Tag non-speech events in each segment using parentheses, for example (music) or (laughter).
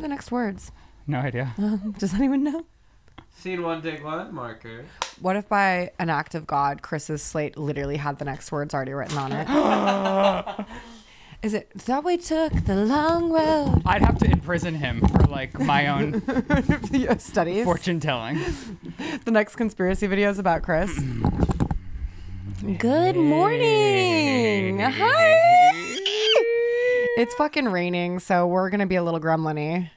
are the next words? No idea. Um, (laughs) does anyone know? Scene one, take one, marker. What if by an act of God, Chris's slate literally had the next words already written on it? (gasps) Is it that we took the long road? I'd have to imprison him for like my own (laughs) Yeah, Studies. fortune telling. (laughs) The next conspiracy videos about Chris. (clears throat) Good morning. Hi. It's fucking raining, so we're gonna be a little gremlin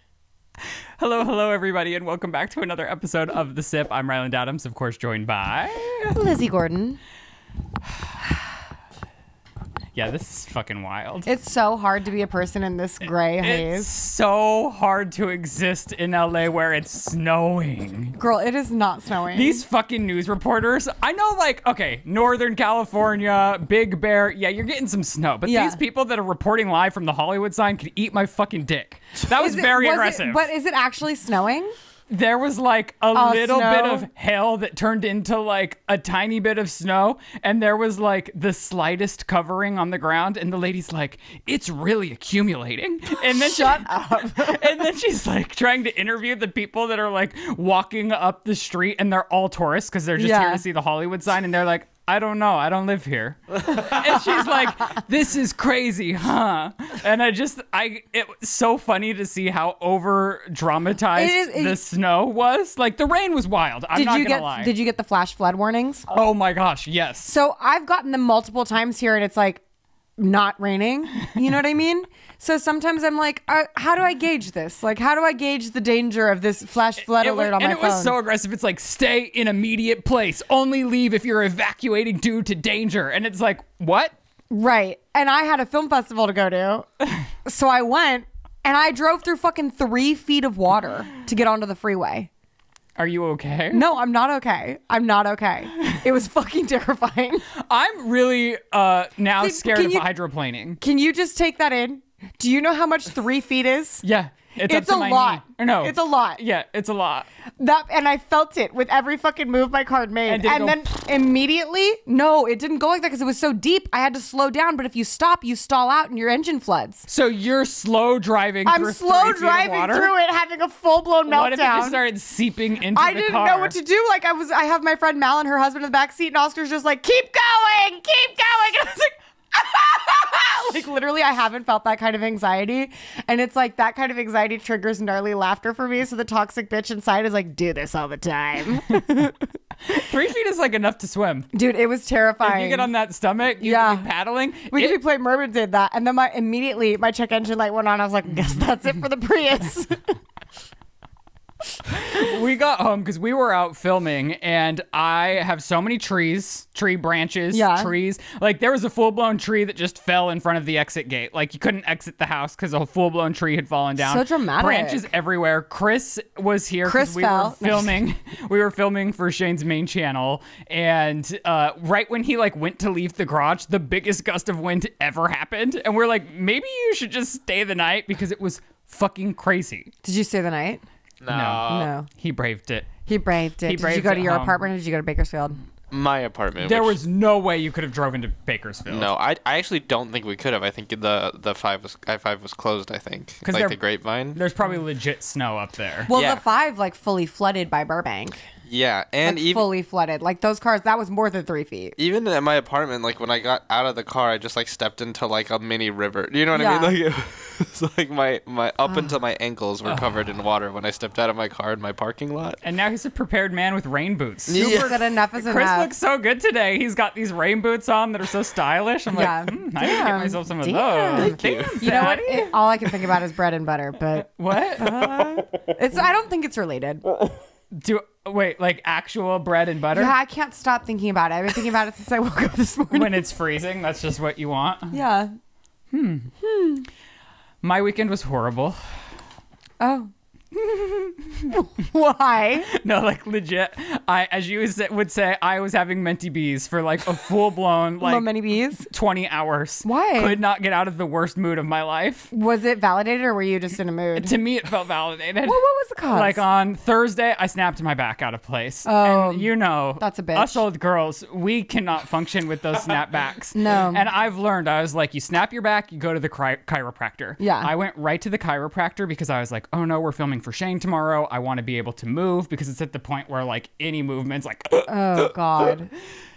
Hello, hello, everybody, and welcome back to another episode of The Sip. I'm Ryland Adams, of course, joined by. Lizze Gordon. (sighs) Yeah, this is fucking wild. It's so hard to be a person in this gray It's haze. It's so hard to exist in LA where it's snowing. Girl, it is not snowing. These fucking news reporters, I know, like, okay, Northern California, Big Bear, yeah, you're getting some snow, but Yeah. these people that are reporting live from the Hollywood sign could eat my fucking dick. That (laughs) was it- very was it- aggressive. but is it actually snowing? There was like a Oh, little bit of hail that turned into like a tiny bit of snow and there was like the slightest covering on the ground and the lady's like it's really accumulating. (laughs) And then shut up. (laughs) and then she's like trying to interview the people that are like walking up the street and they're all tourists because they're just here to see the hollywood sign and they're like I don't know. I don't live here. and she's like, "This is crazy, huh?" And I just, I, it was so funny to see how over dramatized It is- it- the snow was. Like the rain was wild. I'm not you gonna get lie. did you get the flash flood warnings? oh my gosh, yes. So I've gotten them multiple times here, and it's like not raining. You know what I mean? So sometimes I'm like, uh, how do I gauge this? Like, how do I gauge the danger of this flash flood It alert was, on and it was so aggressive. It's like stay in immediate place. Only leave if you're evacuating due to danger. And it's like, what? right. And I had a film festival to go to, (laughs) so I went and I drove through fucking three feet of water to get onto the freeway. Are you okay? No, I'm not okay. I'm not okay. It was fucking terrifying. (laughs) I'm really uh now Can- scared of you- hydroplaning. Can you just take that in? Do you know how much three feet is? Yeah, it's, It's a lot. knee. Or no, It's a lot. Yeah, it's a lot. That and I felt it with every fucking move my card made. And And, then immediately, no, it didn't go like that because it was so deep. I had to slow down. But if you stop, you stall out and your engine floods. So you're slow driving. I'm through slow three feet of driving through it, having a full blown meltdown. What if it just started seeping into I the didn't car? know what to do. Like I was, I have my friend Mal and her husband in the back seat, and Oscar's just like, "Keep going, keep going." (laughs) And I was like. (laughs) like literally I haven't felt that kind of anxiety and it's like that kind of anxiety triggers gnarly laughter for me so the toxic bitch inside is like do this all the time (laughs) Three feet is like enough to swim. dude it was terrifying If you get on that stomach, you Yeah. be paddling. We It- could playing Mermaid did that, and then my immediately my check engine light went on. I was like, "Guess that's it for the Prius." (laughs) we got home because we were out filming, and I have so many trees, tree branches, Yeah. trees. Like there was a full blown tree that just fell in front of the exit gate. Like you couldn't exit the house because a full blown tree had fallen down. So dramatic. Branches everywhere. Chris was here. Chris we fell. were filming. (laughs) we were filming for Shane's main channel, and uh, right when he like went to leave the garage, the biggest gust of wind ever happened, and we're like, maybe you should just stay the night because it was fucking crazy. did you stay the night? No. no, He braved it. he braved it. He did braved you go to it your home. apartment or did you go to Bakersfield? My apartment. There which- was no way you could have drove into Bakersfield. No, I, I actually don't think we could have. I think the the five was I five was closed. I think 'Cause like they're- the grapevine. There's probably legit snow up there. Well, Yeah. the five like fully flooded by Burbank, Yeah, and like even fully flooded. Like those cars, that was more than three feet. even at my apartment, like when I got out of the car, I just like stepped into like a mini river. You know what I mean? Yeah. Like it's (laughs) like my my up until my ankles were covered in water when I stepped out of my car in my parking lot. and now he's a prepared man with rain boots. Super said enough is a Chris enough. looks so good today. He's got these rain boots on that are so stylish. I'm Yeah. like, hmm, I need to get myself some of Damn. those. Thank you. Damn, you know what? It- all I can think about is bread and butter, but What? (laughs) it's. I don't think it's related. (laughs) Do wait, like actual bread and butter? Yeah, I can't stop thinking about it. I've been thinking about it since I woke up this morning. when it's freezing, that's just what you want. yeah. Hmm. My weekend was horrible. Oh. (laughs) Why? No, like legit. I, as you would say, I was having menti bees for like a full blown (laughs) like mini bees. 20 hours. Why? Could not get out of the worst mood of my life. Was it validated or were you just in a mood? To me, it felt validated. Well, what was the cause? Like on Thursday, I snapped my back out of place. Oh, and you know, that's a bitch. Us old girls, we cannot function with those (laughs) snapbacks. No. And I've learned, I was like, you snap your back, you go to the chiro- chiropractor. Yeah. I went right to the chiropractor because I was like, oh no, we're filming for Shane tomorrow. I want to be able to move because it's at the point where like any movement's like, oh (laughs) God.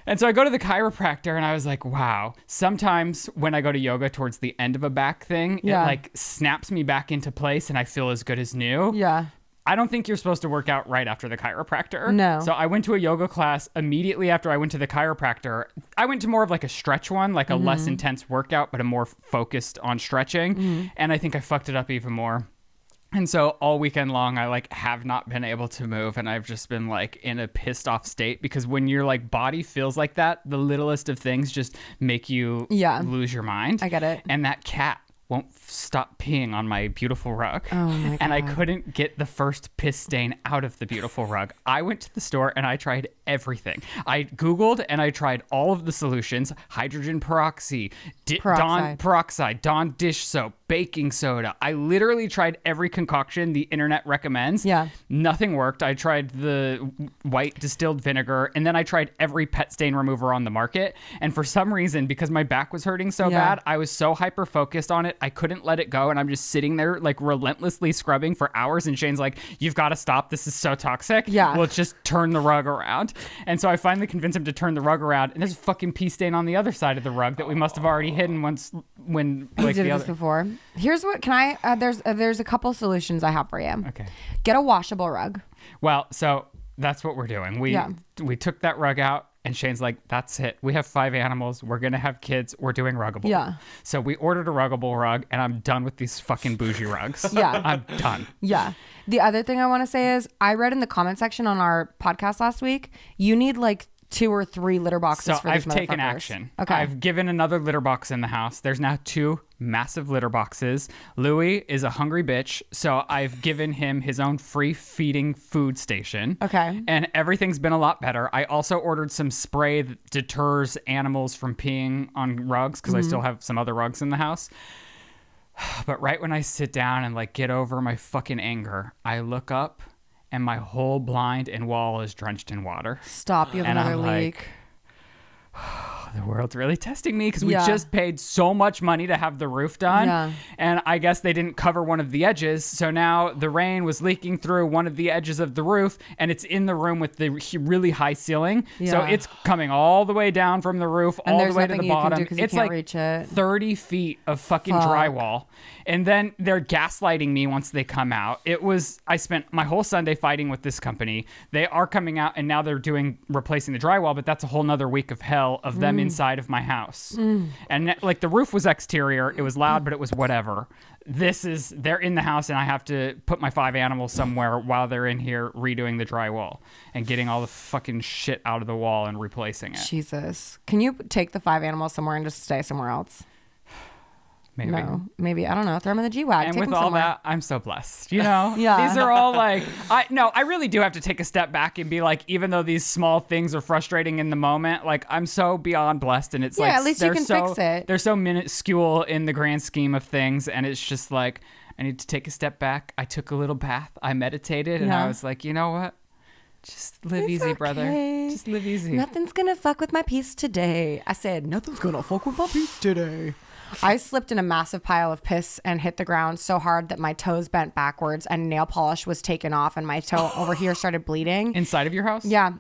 and so I go to the chiropractor and I was like, wow. Sometimes when I go to yoga towards the end of a back thing, Yeah. it like snaps me back into place and I feel as good as new. Yeah. I don't think you're supposed to work out right after the chiropractor. No. So I went to a yoga class immediately after I went to the chiropractor. I went to more of like a stretch one, like a Mm-hmm. less intense workout, but a more focused on stretching. And I think I fucked it up even more. And so all weekend long, I like have not been able to move, and I've just been like in a pissed off state because when your like body feels like that, the littlest of things just make you Yeah. lose your mind. I get it. And that cat won't stop peeing on my beautiful rug. Oh my And I couldn't get the first piss stain out of the beautiful rug. I went to the store and I tried everything. I Googled and I tried all of the solutions hydrogen peroxide, di- Dawn Peroxide. peroxide, Dawn dish soap, baking soda. I literally tried every concoction the internet recommends. Yeah. Nothing worked. I tried the white distilled vinegar and then I tried every pet stain remover on the market. And for some reason, because my back was hurting so Yeah. bad, I was so hyper focused on it, I couldn't let it go. And I'm just sitting there like relentlessly scrubbing for hours. And Shane's like, You've got to stop. This is so toxic. Yeah. Well, just turn the rug around. And so I finally convinced him to turn the rug around. And there's a fucking pee stain on the other side of the rug that we must have already hidden once when like did the this other. before. Here's what can I? Uh, there's uh, there's a couple solutions I have for you. Okay. Get a washable rug. Well, so that's what we're doing. We Yeah. we took that rug out and Shane's like, that's it. We have five animals. We're gonna have kids. We're doing ruggable. Yeah. So we ordered a ruggable rug and I'm done with these fucking bougie rugs. (laughs) Yeah. I'm done. Yeah. The other thing I want to say is I read in the comment section on our podcast last week, you need like two or three litter boxes So I've taken action. Okay. I've given another litter box in the house. There's now two massive litter boxes. Louis is a hungry bitch, so I've given him his own free feeding food station. Okay. And everything's been a lot better. I also ordered some spray that deters animals from peeing on rugs because I Mm-hmm. still have some other rugs in the house. (sighs) But right when I sit down and like get over my fucking anger, I look up and my whole blind and wall is drenched in water. Stop. You have And another I'm like, leak. (sighs) the world's really testing me because we Yeah. just paid so much money to have the roof done. Yeah. And I guess they didn't cover one of the edges. So now the rain was leaking through one of the edges of the roof and it's in the room with the really high ceiling. So it's coming all the way down from the roof, And all the way to the you can do bottom. it's can't like reach it. 30 feet of fucking Fuck. drywall. And then they're gaslighting me once they come out. It was, I spent my whole Sunday fighting with this company. They are coming out and now they're doing replacing the drywall, but that's a whole nother week of hell of Mm. them inside of my house. And like the roof was exterior, it was loud, but it was whatever. This is, they're in the house and I have to put my five animals somewhere while they're in here redoing the drywall and getting all the fucking shit out of the wall and replacing it. Jesus. Can you take the five animals somewhere and just stay somewhere else? Maybe. No. Maybe. I don't know. Throw them in the G Wag. and with all somewhere. that i'm so blessed you know (laughs) Yeah. these are all like i no i really do have to take a step back and be like even though these small things are frustrating in the moment like i'm so beyond blessed and it's Yeah, like at least you they're can so, fix it. they're so minuscule in the grand scheme of things and it's just like i need to take a step back i took a little bath i meditated and i was like you know what just live It's easy brother just live easy Nothing's gonna fuck with my peace today. I said, nothing's gonna fuck with my peace today. I slipped in a massive pile of piss and hit the ground so hard that my toes bent backwards and nail polish was taken off and my toe over here started bleeding. inside of your house Yeah.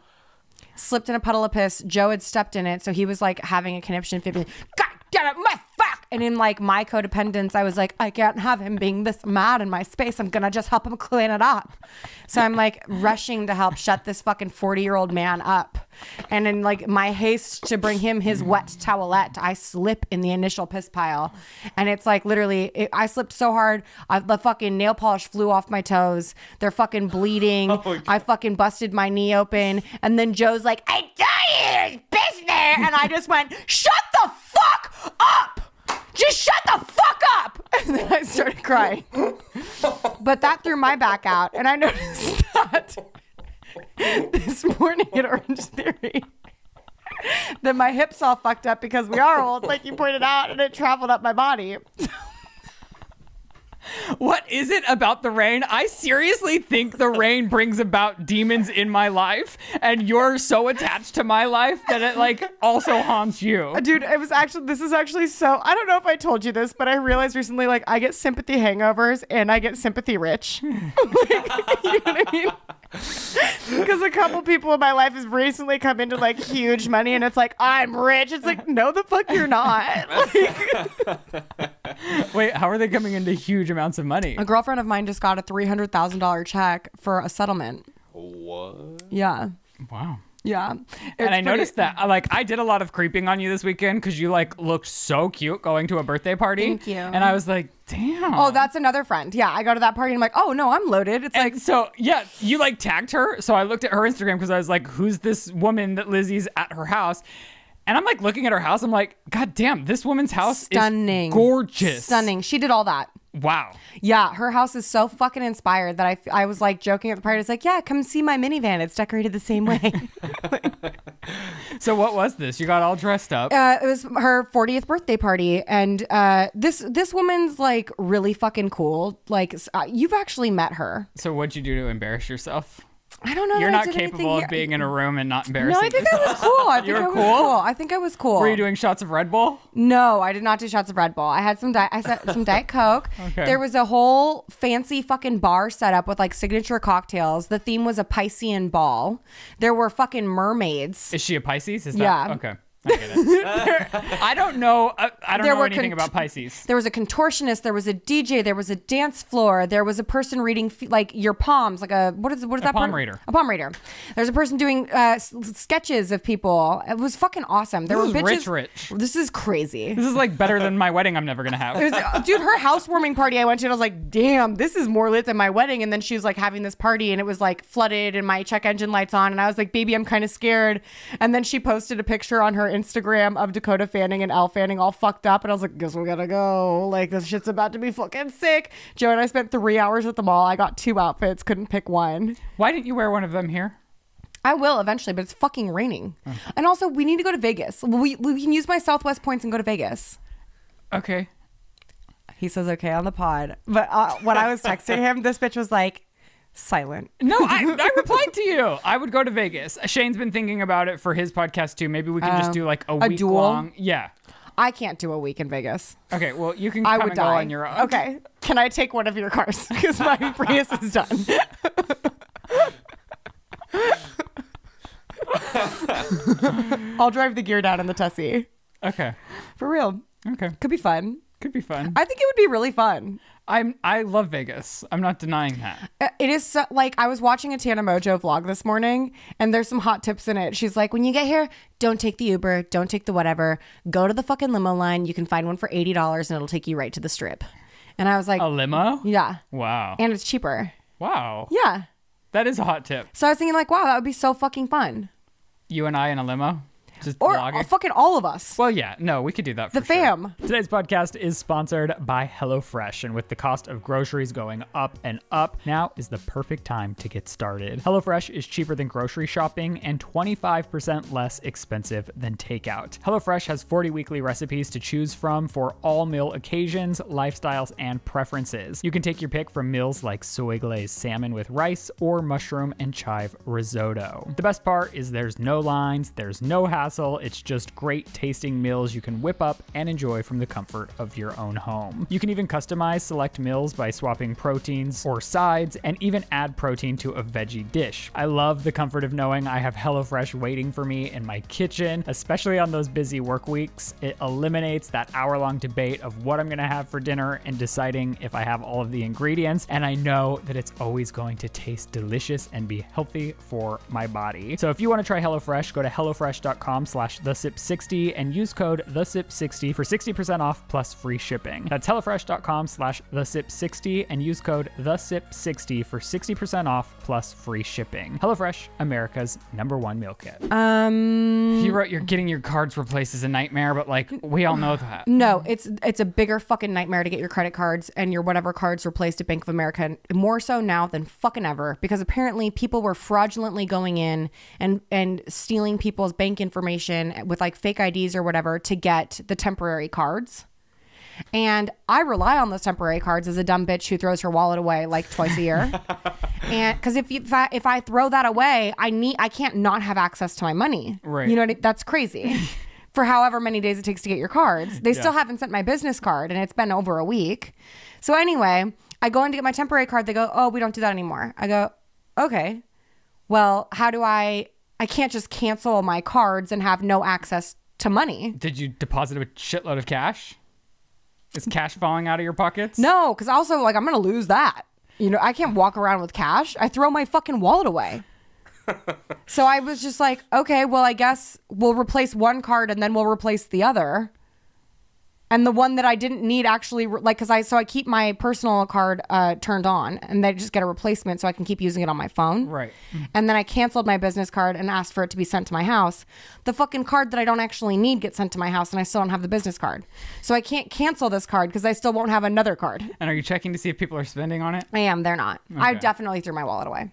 Slipped in a puddle of piss. Joe had stepped in it, so he was like having a conniption fit. God damn it, my! And in like my codependence, I was like, I can't have him being this mad in my space. I'm gonna just help him clean it up. So I'm like rushing to help shut this fucking 40 year old man up. And in like my haste to bring him his wet towelette, I slip in the initial piss pile. And it's like literally, it, I slipped so hard, I, the fucking nail polish flew off my toes. They're fucking bleeding. (laughs) Oh, I fucking busted my knee open. And then Joe's like, I tell you, there's piss there. And I just went, shut the fuck up. Just shut the fuck up. (laughs) And then I started crying. But that threw my back out, and I noticed (laughs) that this morning at Orange Theory. That my hips all fucked up because we are old, like you pointed out, and it traveled up my body. (laughs) What is it about the rain? I seriously think the rain brings about demons in my life, and you're so attached to my life that it like also haunts you. Uh, dude, it was actually this is actually so I don't know if I told you this, but I realized recently like I get sympathy hangovers and I get sympathy rich. (laughs) like, (laughs) you know what I mean? Because a couple people in my life has recently come into like huge money and it's like, I'm rich. It's like, no the fuck you're not. (laughs) Like, Wait, how are they coming into huge amounts of money? a girlfriend of mine just got a three hundred thousand dollar check for a settlement. What? Yeah. Wow. Yeah. and I pretty- noticed that uh, like I did a lot of creeping on you this weekend because you like looked so cute going to a birthday party. Thank you. And I was like, damn. Oh, that's another friend. Yeah, I go to that party and I'm like, oh no, I'm loaded. It's And like so yeah, you like tagged her. So I looked at her Instagram because I was like, who's this woman that Lizze's at her house? And I'm like looking at her house. I'm like, God damn, this woman's house stunning, is gorgeous, stunning. She did all that. Wow. Yeah, her house is so fucking inspired that I, I was like joking at the party. It's like, yeah, come see my minivan. It's decorated the same way. (laughs) So what was this? You got all dressed up. uh, it was her 40th birthday party, and uh, this this woman's like really fucking cool. Like, uh, you've actually met her. so what'd you do to embarrass yourself? I don't know. You're not capable of being in a room and not embarrassing. No. I think I was cool. I (laughs) think were I was cool? cool? I think I was cool. Were you doing shots of Red Bull? No, I did not do shots of Red Bull. I had some di- I said some Diet Coke. (laughs) Okay. There was a whole fancy fucking bar set up with like signature cocktails. The theme was a Piscean ball. There were fucking mermaids. Is she a Pisces? Is that Yeah. okay? I. (laughs) I don't know. I, I don't There know anything about Pisces. There was a contortionist. There was a DJ. There was a dance floor. There was a person reading f- like your palms, like a what is what is that? palm part? reader. A palm reader. There's a person doing uh, s- sketches of people. It was fucking awesome. There This were is bitches. rich, rich. This is crazy. This is like better than my wedding. I'm never gonna have. Was, uh, dude, her housewarming party I went to, and I was like, damn, this is more lit than my wedding. And then she was like having this party, and it was like flooded, and my check engine lights on, and I was like, baby, I'm kind of scared. And then she posted a picture on her Instagram of Dakota Fanning and Elle Fanning all fucked up, and I was like, guess we gotta go. Like this shit's about to be fucking sick. Joe and I spent three hours at the mall. I got two outfits, couldn't pick one. Why didn't you wear one of them here? I will eventually, but it's fucking raining. And also, we need to go to Vegas. We, we can use my Southwest points and go to Vegas. Okay. He says okay on the pod. But uh, when I was texting him, this bitch was like silent. No, I, I (laughs) replied to you. I would go to Vegas. Shane's been thinking about it for his podcast too. Maybe we can just Um, do like a, a week duel? long. Yeah. I can't do a week in Vegas. Okay. Well, you can I would go die. on your own. Okay. Can I take one of your cars? (laughs) Because my (laughs) Prius is done. I'll drive the gear down in the Tessie. Okay. For real. Okay. Could be fun. Could be fun. I think it would be really fun. I'm. I love Vegas. I'm not denying that. Uh, It is so, like I was watching a Tana Mongeau vlog this morning, and there's some hot tips in it. She's like, when you get here, don't take the Uber, don't take the whatever, go to the fucking limo line. You can find one for eighty dollars, and it'll take you right to the strip. And I was like, A limo? yeah, Wow. and it's cheaper. Wow. Yeah. That is a hot tip. So I was thinking like, wow, that would be so fucking fun. You and I in a limo, just Or uh, fucking all of us. Well, yeah, no, we could do that. For The sure. fam. Today's podcast is sponsored by HelloFresh, and with the cost of groceries going up and up, now is the perfect time to get started. HelloFresh is cheaper than grocery shopping and 25% less expensive than takeout. HelloFresh has 40 weekly recipes to choose from for all meal occasions, lifestyles, and preferences. You can take your pick from meals like soy glazed salmon with rice or mushroom and chive risotto. The best part is there's no lines, there's no hassle, it's just great tasting meals you can whip up and enjoy from the comfort of your own home. You can even customize select meals by swapping proteins or sides and even add protein to a veggie dish. I love the comfort of knowing I have HelloFresh waiting for me in my kitchen, especially on those busy work weeks. It eliminates that hour long debate of what I'm gonna have for dinner and deciding if I have all of the ingredients. And I know that it's always going to taste delicious and be healthy for my body. So if you wanna try HelloFresh, go to HelloFresh.com HelloFresh.com slash thesip60 and use code thesip60 for 60% off plus free shipping. That's HelloFresh.com slash thesip60 and use code thesip60 for 60% off plus free shipping. HelloFresh, America's number one meal kit. Um, you wrote you're getting your cards replaced is a nightmare, but like we all know that. no, it's it's a bigger fucking nightmare to get your credit cards and your whatever cards replaced at Bank of America, more so now than fucking ever, because apparently people were fraudulently going in and and stealing people's bank information with like fake IDs or whatever to get the temporary cards. And I rely on those temporary cards as a dumb bitch who throws her wallet away like twice a year. (laughs) and because if, you- if I if I throw that away, I need I can't not have access to my money. Right. You know what I, that's crazy. (laughs) For however many days it takes to get your cards, they still haven't sent my business card, and it's been over a week. So anyway, I go in to get my temporary card. They go, "Oh, we don't do that anymore." I go, "Okay, well, how do I? I can't just cancel my cards and have no access to money." Did you deposit a shitload of cash? Is cash falling out of your pockets? No, because also like I'm gonna lose that. You know, I can't walk around with cash. I throw my fucking wallet away. (laughs) so I was just like, okay, well, I guess we'll replace one card and then we'll replace the other. And the one that I didn't need actually, like, because I so I keep my personal card uh, turned on, and they just get a replacement so I can keep using it on my phone. Right. And then I canceled my business card and asked for it to be sent to my house. The fucking card that I don't actually need gets sent to my house, and I still don't have the business card. So I can't cancel this card because I still won't have another card. And are you checking to see if people are spending on it? I am. They're not. I definitely threw my wallet away.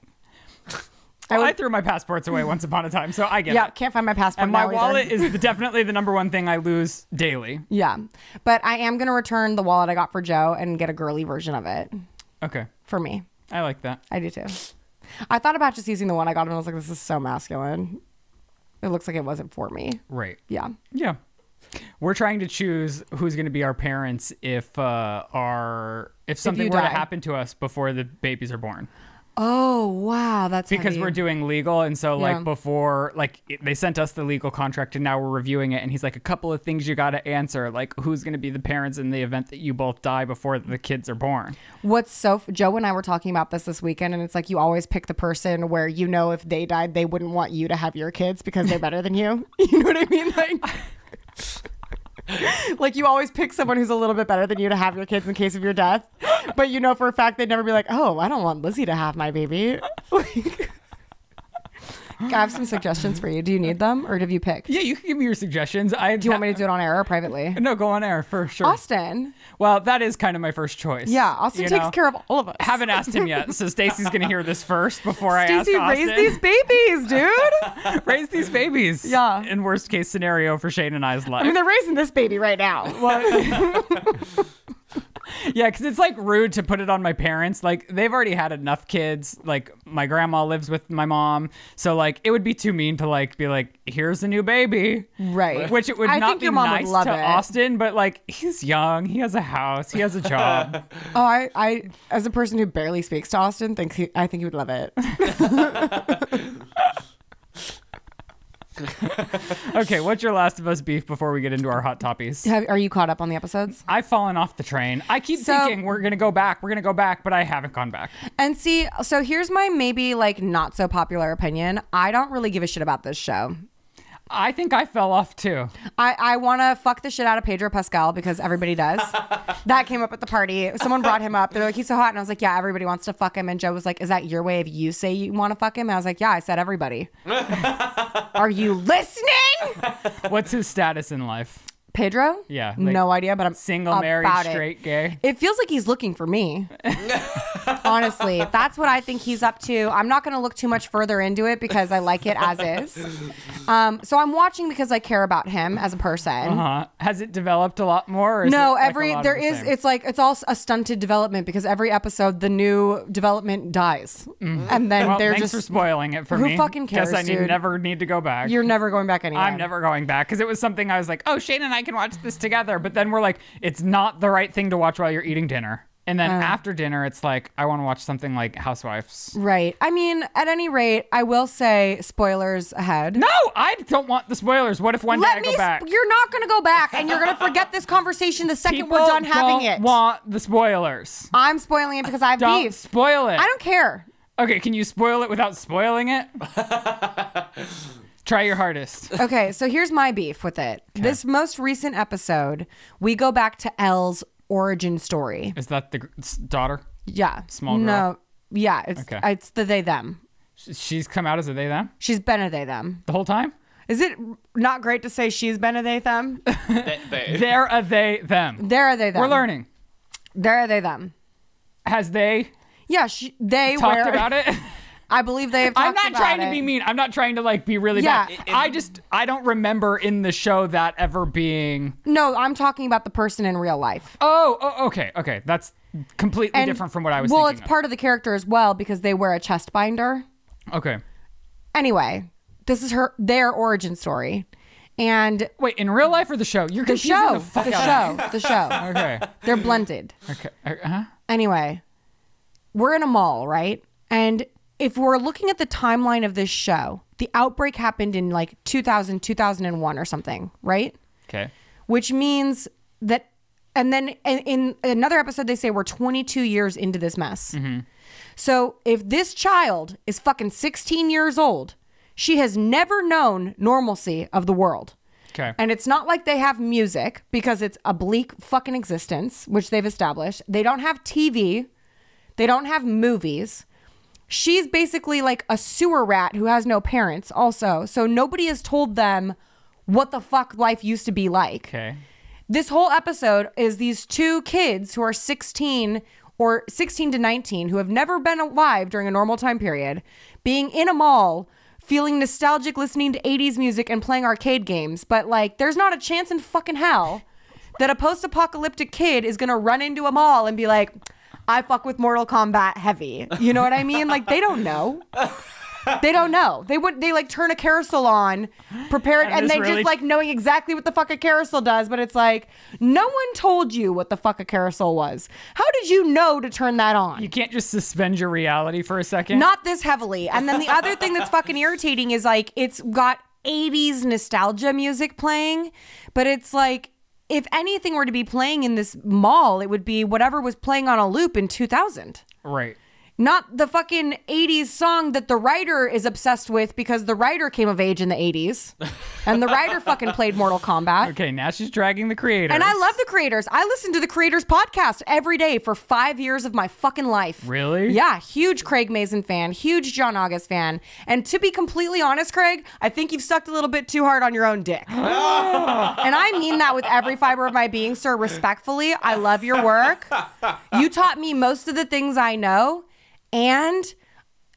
I, I threw my passports away once upon a time, so I get Yeah, it. can't find my passport And my either. wallet is the, definitely the number one thing I lose daily. Yeah, but I am gonna return the wallet I got for Joe and get a girly version of it Okay. for me. I like that. I do too. I thought about just using the one I got, and I was like, "This is so masculine." It looks like it wasn't for me. Right. Yeah. Yeah. We're trying to choose who's going to be our parents if uh, our if something you were to happen to us before the babies are born. Oh wow, that's because heavy. we're doing legal and so like Yeah. before like it- they sent us the legal contract and now we're reviewing it and he's like a couple of things you got to answer like who's going to be the parents in the event that you both die before the kids are born What's so Joe and I were talking about this this weekend, and it's like you always pick the person where you know if they died, they wouldn't want you to have your kids because they're better than you. (laughs) You know what I mean? Like, (laughs) like you always pick someone who's a little bit better than you to have your kids in case of your death, but you know for a fact they'd never be like, oh, I don't want Lizze to have my baby. (laughs) Like, (laughs) I have some suggestions for you. Do you need them, or have you picked? yeah you can give me your suggestions i Do you want me to do it on air or privately? no go on air for sure Austin. well that is kind of my first choice Yeah, Austin takes know? care of all of us. haven't asked him yet so (laughs) stacy's going to hear this first before i ask Stacey, Austin. raise these babies, dude. raise these babies Yeah. in worst case scenario for shane and i's life I mean, they're raising this baby right now. (laughs) Yeah, because it's like rude to put it on my parents. Like they've already had enough kids. Like my grandma lives with my mom, so like it would be too mean to like be like, "Here's a new baby," Right. (laughs) Which it would I not think be your mom would nice love to it. Austin, but like he's young, he has a house, he has a job. (laughs) Oh, I, I, as a person who barely speaks to Austin, think he, I think he would love it. (laughs) okay, what's your Last of Us beef before we get into our hot toppies? Have, are you caught up on the episodes? I've fallen off the train. I keep So- thinking we're gonna go back, we're gonna go back, but I haven't gone back. And see, so here's my maybe like not so popular opinion. I don't really give a shit about this show. I think I fell off too. I, I want to fuck the shit out of Pedro Pascal because everybody does. (laughs) that came up at the party. Someone brought him up. They're like, he's so hot. And I was like, yeah, everybody wants to fuck him. And Joe was like, is that your way of you say you want to fuck him? And I was like, yeah, I said everybody. (laughs) Are you listening? What's his status in life? Pedro? Yeah, like, no idea, but I'm Single, married, it. straight, gay. It feels like he's looking for me. (laughs) Honestly, that's what I think he's up to. I'm not going to look too much further into it because I like it as is. Um, so I'm watching because I care about him as a person. Uh-huh. Has it developed a lot more? Or is No, like every lot of there the is. same? It's like it's all a stunted development because every episode the new development dies, and then Well, they're thanks just for spoiling it for Who me. fucking cares, Guess I need, dude? never need to go back. you're never going back anywhere. I'm never going back because it was something I was like, oh, Shane and I can watch this together. But then we're like, it's not the right thing to watch while you're eating dinner. And Uh. then after dinner, it's like, I want to watch something like Housewives. Right. I mean, at any rate, I will say spoilers ahead. No, I don't want the spoilers. What if one day I Let go me. back? Sp- you're not going to go back, and you're going to forget this conversation the second People we're done having don't it. want the spoilers. I'm spoiling it because I have Don't beef. spoil it. I don't care. Okay, can you spoil it without spoiling it? (laughs) Try your hardest. (laughs) Okay, so here's my beef with it. This most recent episode, we go back to Ellie's origin story. Is that the daughter? Yeah. Small girl? No. Yeah, it's Okay. it's the they them. She's come out as a they them She's been a they them. the whole time. Is it not great to say she's been a they them? They- (laughs) they- They're a they them. They're a they them. We're learning. They're a they them. Has they Yeah, she, they talked wear, about (laughs) it? I believe they have. Talked I'm not about trying to be mean. I'm not trying to like be really Yeah. bad. I just I don't remember in the show that ever being. No, I'm talking about the person in real life. Oh, oh okay, okay. That's completely And- different from what I was well, thinking. it's part of the character as well because they wear a chest binder. Okay. Anyway, this is her their origin story, and Wait, in real life or the show? You're the confusing show, the fuck the out of me. show, the show. (laughs) Okay. They're blended. Okay. Uh, huh? Anyway, we're in a mall, right? And if we're looking at the timeline of this show, the outbreak happened in like 2000, 2001 or something, right? Okay. Which means that, and then in, in another episode, they say we're 22 years into this mess. Mm-hmm. So if this child is fucking 16 years old, she has never known normalcy of the world. Okay. And it's not like they have music because it's a bleak fucking existence, which they've established. They don't have TV. They don't have movies. She's basically like a sewer rat who has no parents, also. So nobody has told them what the fuck life used to be like. okay. This whole episode is these two kids who are 16 or 16 to 19 who have never been alive during a normal time period being in a mall feeling nostalgic listening to 80s music and playing arcade games but like there's not a chance in fucking hell that a post-apocalyptic kid is going to run into a mall and be like I fuck with Mortal Kombat heavy. You know what I mean? Like they don't know. They don't know. They would they like turn a carousel on, prepare it, I'm and they really- just like knowing exactly what the fuck a carousel does, but it's like no one told you what the fuck a carousel was. How did you know to turn that on? You can't just suspend your reality for a second. Not this heavily. And then the other thing that's fucking irritating is like it's got 80s nostalgia music playing, but it's like if anything were to be playing in this mall, it would be whatever was playing on a loop in 2000. right. Not the fucking 80s song that the writer is obsessed with because the writer came of age in the 80s. And the writer fucking played Mortal Kombat. Okay. Now she's dragging the creator. And I love the creators. I listen to the creators podcast every day for five years of my fucking life. Really? Yeah, huge Craig Mazin fan, huge John August fan. And to be completely honest, Craig, I think you've sucked a little bit too hard on your own dick. (gasps) and I mean that with every fiber of my being, sir, respectfully. I love your work. You taught me most of the things I know, and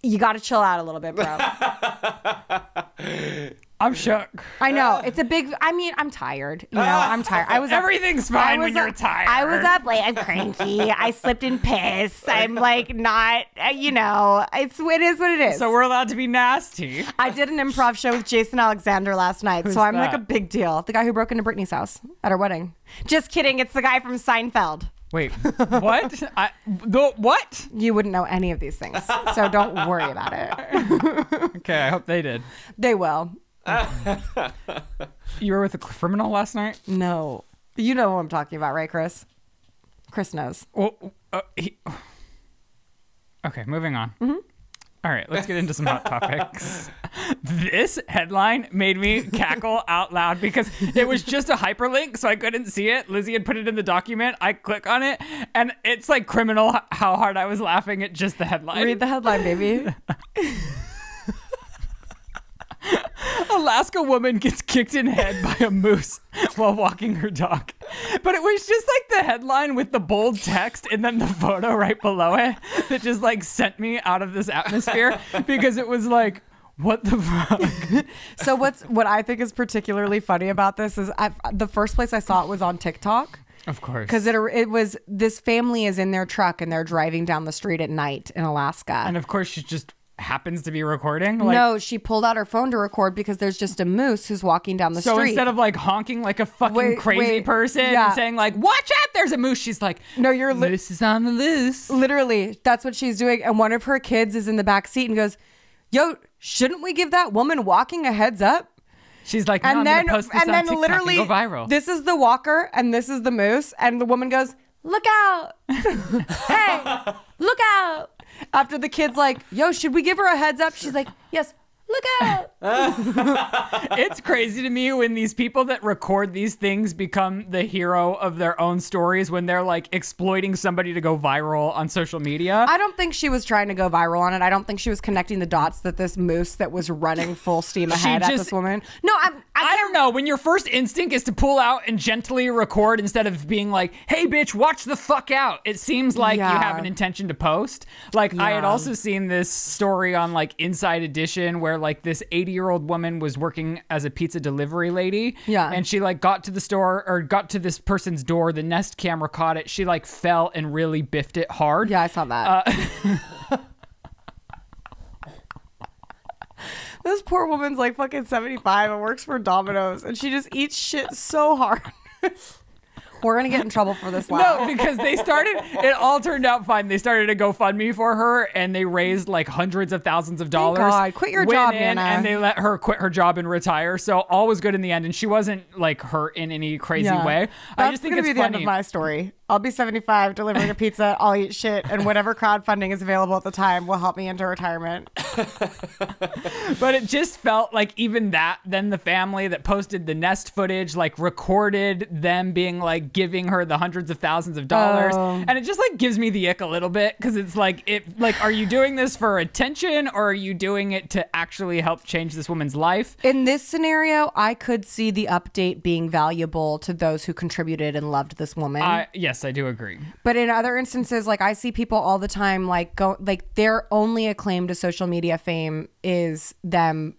you got to chill out a little bit, bro. (laughs) I'm shook. I know it's a big. I mean, I'm tired. You know, I'm tired. I was up- Everything's I fine was when you're up- tired. I was up late. I'm cranky. I slipped in piss. I'm like not. uh, You know, it's it is what it is. So we're allowed to be nasty. I did an improv show with Jason Alexander last night, so I'm like a big deal. The guy who broke into Britney's house at her wedding. Just kidding. It's the guy from Seinfeld. Wait, (laughs) what? I, the, what? You wouldn't know any of these things, so don't worry about it. (laughs) Okay, I hope they did. They will. (laughs) You were with a criminal last night? No, you know what I'm talking about, right, Chris? Chris knows. Well, uh, he... (sighs) okay, moving on. Mm-hmm. All right, let's get into some hot topics. this headline made me cackle out loud because it was just a hyperlink, so I couldn't see it. Lizzie had put it in the document. I click on it, and it's like criminal how hard I was laughing at just the headline. Read the headline, baby. (laughs) Alaska woman gets kicked in head by a moose while walking her dog. But it was just like the headline with the bold text and then the photo right below it that just like sent me out of this atmosphere because it was like, what the fuck? (laughs) So what's what I think is particularly funny about this is I, the first place I saw it was on TikTok Of course. because it it was this family is in their truck and they're driving down the street at night in Alaska. And of course, she just happens to be recording. Like, no, she pulled out her phone to record because there's just a moose who's walking down the So street. So instead of like honking like a fucking Wait, crazy wait, person yeah. and saying like, watch out, there's a moose, she's like, no, you're li- moose is on the loose. literally that's what she's doing, and one of her kids is in the back seat and goes, "Yo, shouldn't we give that woman walking a heads up?" She's like, no, and then post this and then literally and go viral. this is the walker and this is the moose and the woman goes look out (laughs) (laughs) hey look out after the kid's like yo should we give her a heads up she's like yes Look out. (laughs) it's crazy to me when these people that record these things become the hero of their own stories when they're like exploiting somebody to go viral on social media. I don't think she was trying to go viral on it. I don't think she was connecting the dots that this moose that was running full steam ahead at just- this woman. No, I'm, I, I don't know. When your first instinct is to pull out and gently record instead of being like, "Hey, bitch, watch the fuck out," it seems like you have an intention to post. Like I had also seen this story on like Inside Edition where like this 80 year old woman was working as a pizza delivery lady. Yeah. and she like got to the store or got to this person's door. The Nest camera caught it. She like fell and really biffed it hard. Yeah, I saw that. Uh, (laughs) this poor woman's like fucking 75 and works for Domino's and she just eats shit so hard. (laughs) We're going to get in trouble for this (laughs) laugh. No, because they started. It all turned out fine. They started a GoFundMe for her, and they raised like hundreds of thousands of dollars. God. Quit your job, in, Nana. And they let her quit her job and retire. So all was good in the end, and she wasn't like hurt in any crazy Yeah. way. That's I just think gonna it's be the funny. end of my story. I'll be 75, delivering a pizza. (laughs) I'll eat shit, and whatever crowdfunding is available at the time will help me into retirement. (laughs) but it just felt like even that. Then the family that posted the nest footage like recorded them being like giving her the hundreds of thousands of dollars, Oh. and it just like gives me the ick a little bit because it's like it like are you doing this for attention or are you doing it to actually help change this woman's life? In this scenario, I could see the update being valuable to those who contributed and loved this woman. I yes, I do agree. But in other instances, like I see people all the time, like go like their only acclaim to social media fame is them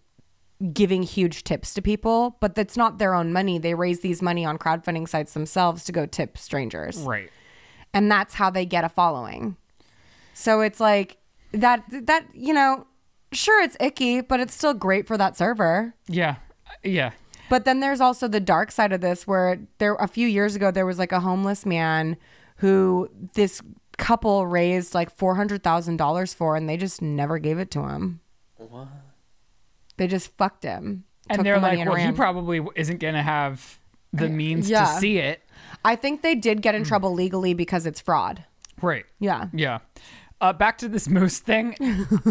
giving huge tips to people, but that's not their own money. They raise these money on crowdfunding sites themselves to go tip strangers. Right. And that's how they get a following. So it's like that that, you know, sure it's icky, but it's still great for that server. Yeah. Yeah. But then there's also the dark side of this where there a few years ago there was like a homeless man who this couple raised like $400,000 for and they just never gave it to him. What? They just fucked him. And took they're the money like, well, he probably isn't going to have the means yeah. to see it. I think they did get in trouble legally because it's fraud. Right. Yeah. Yeah. Uh, back to this moose thing. (laughs)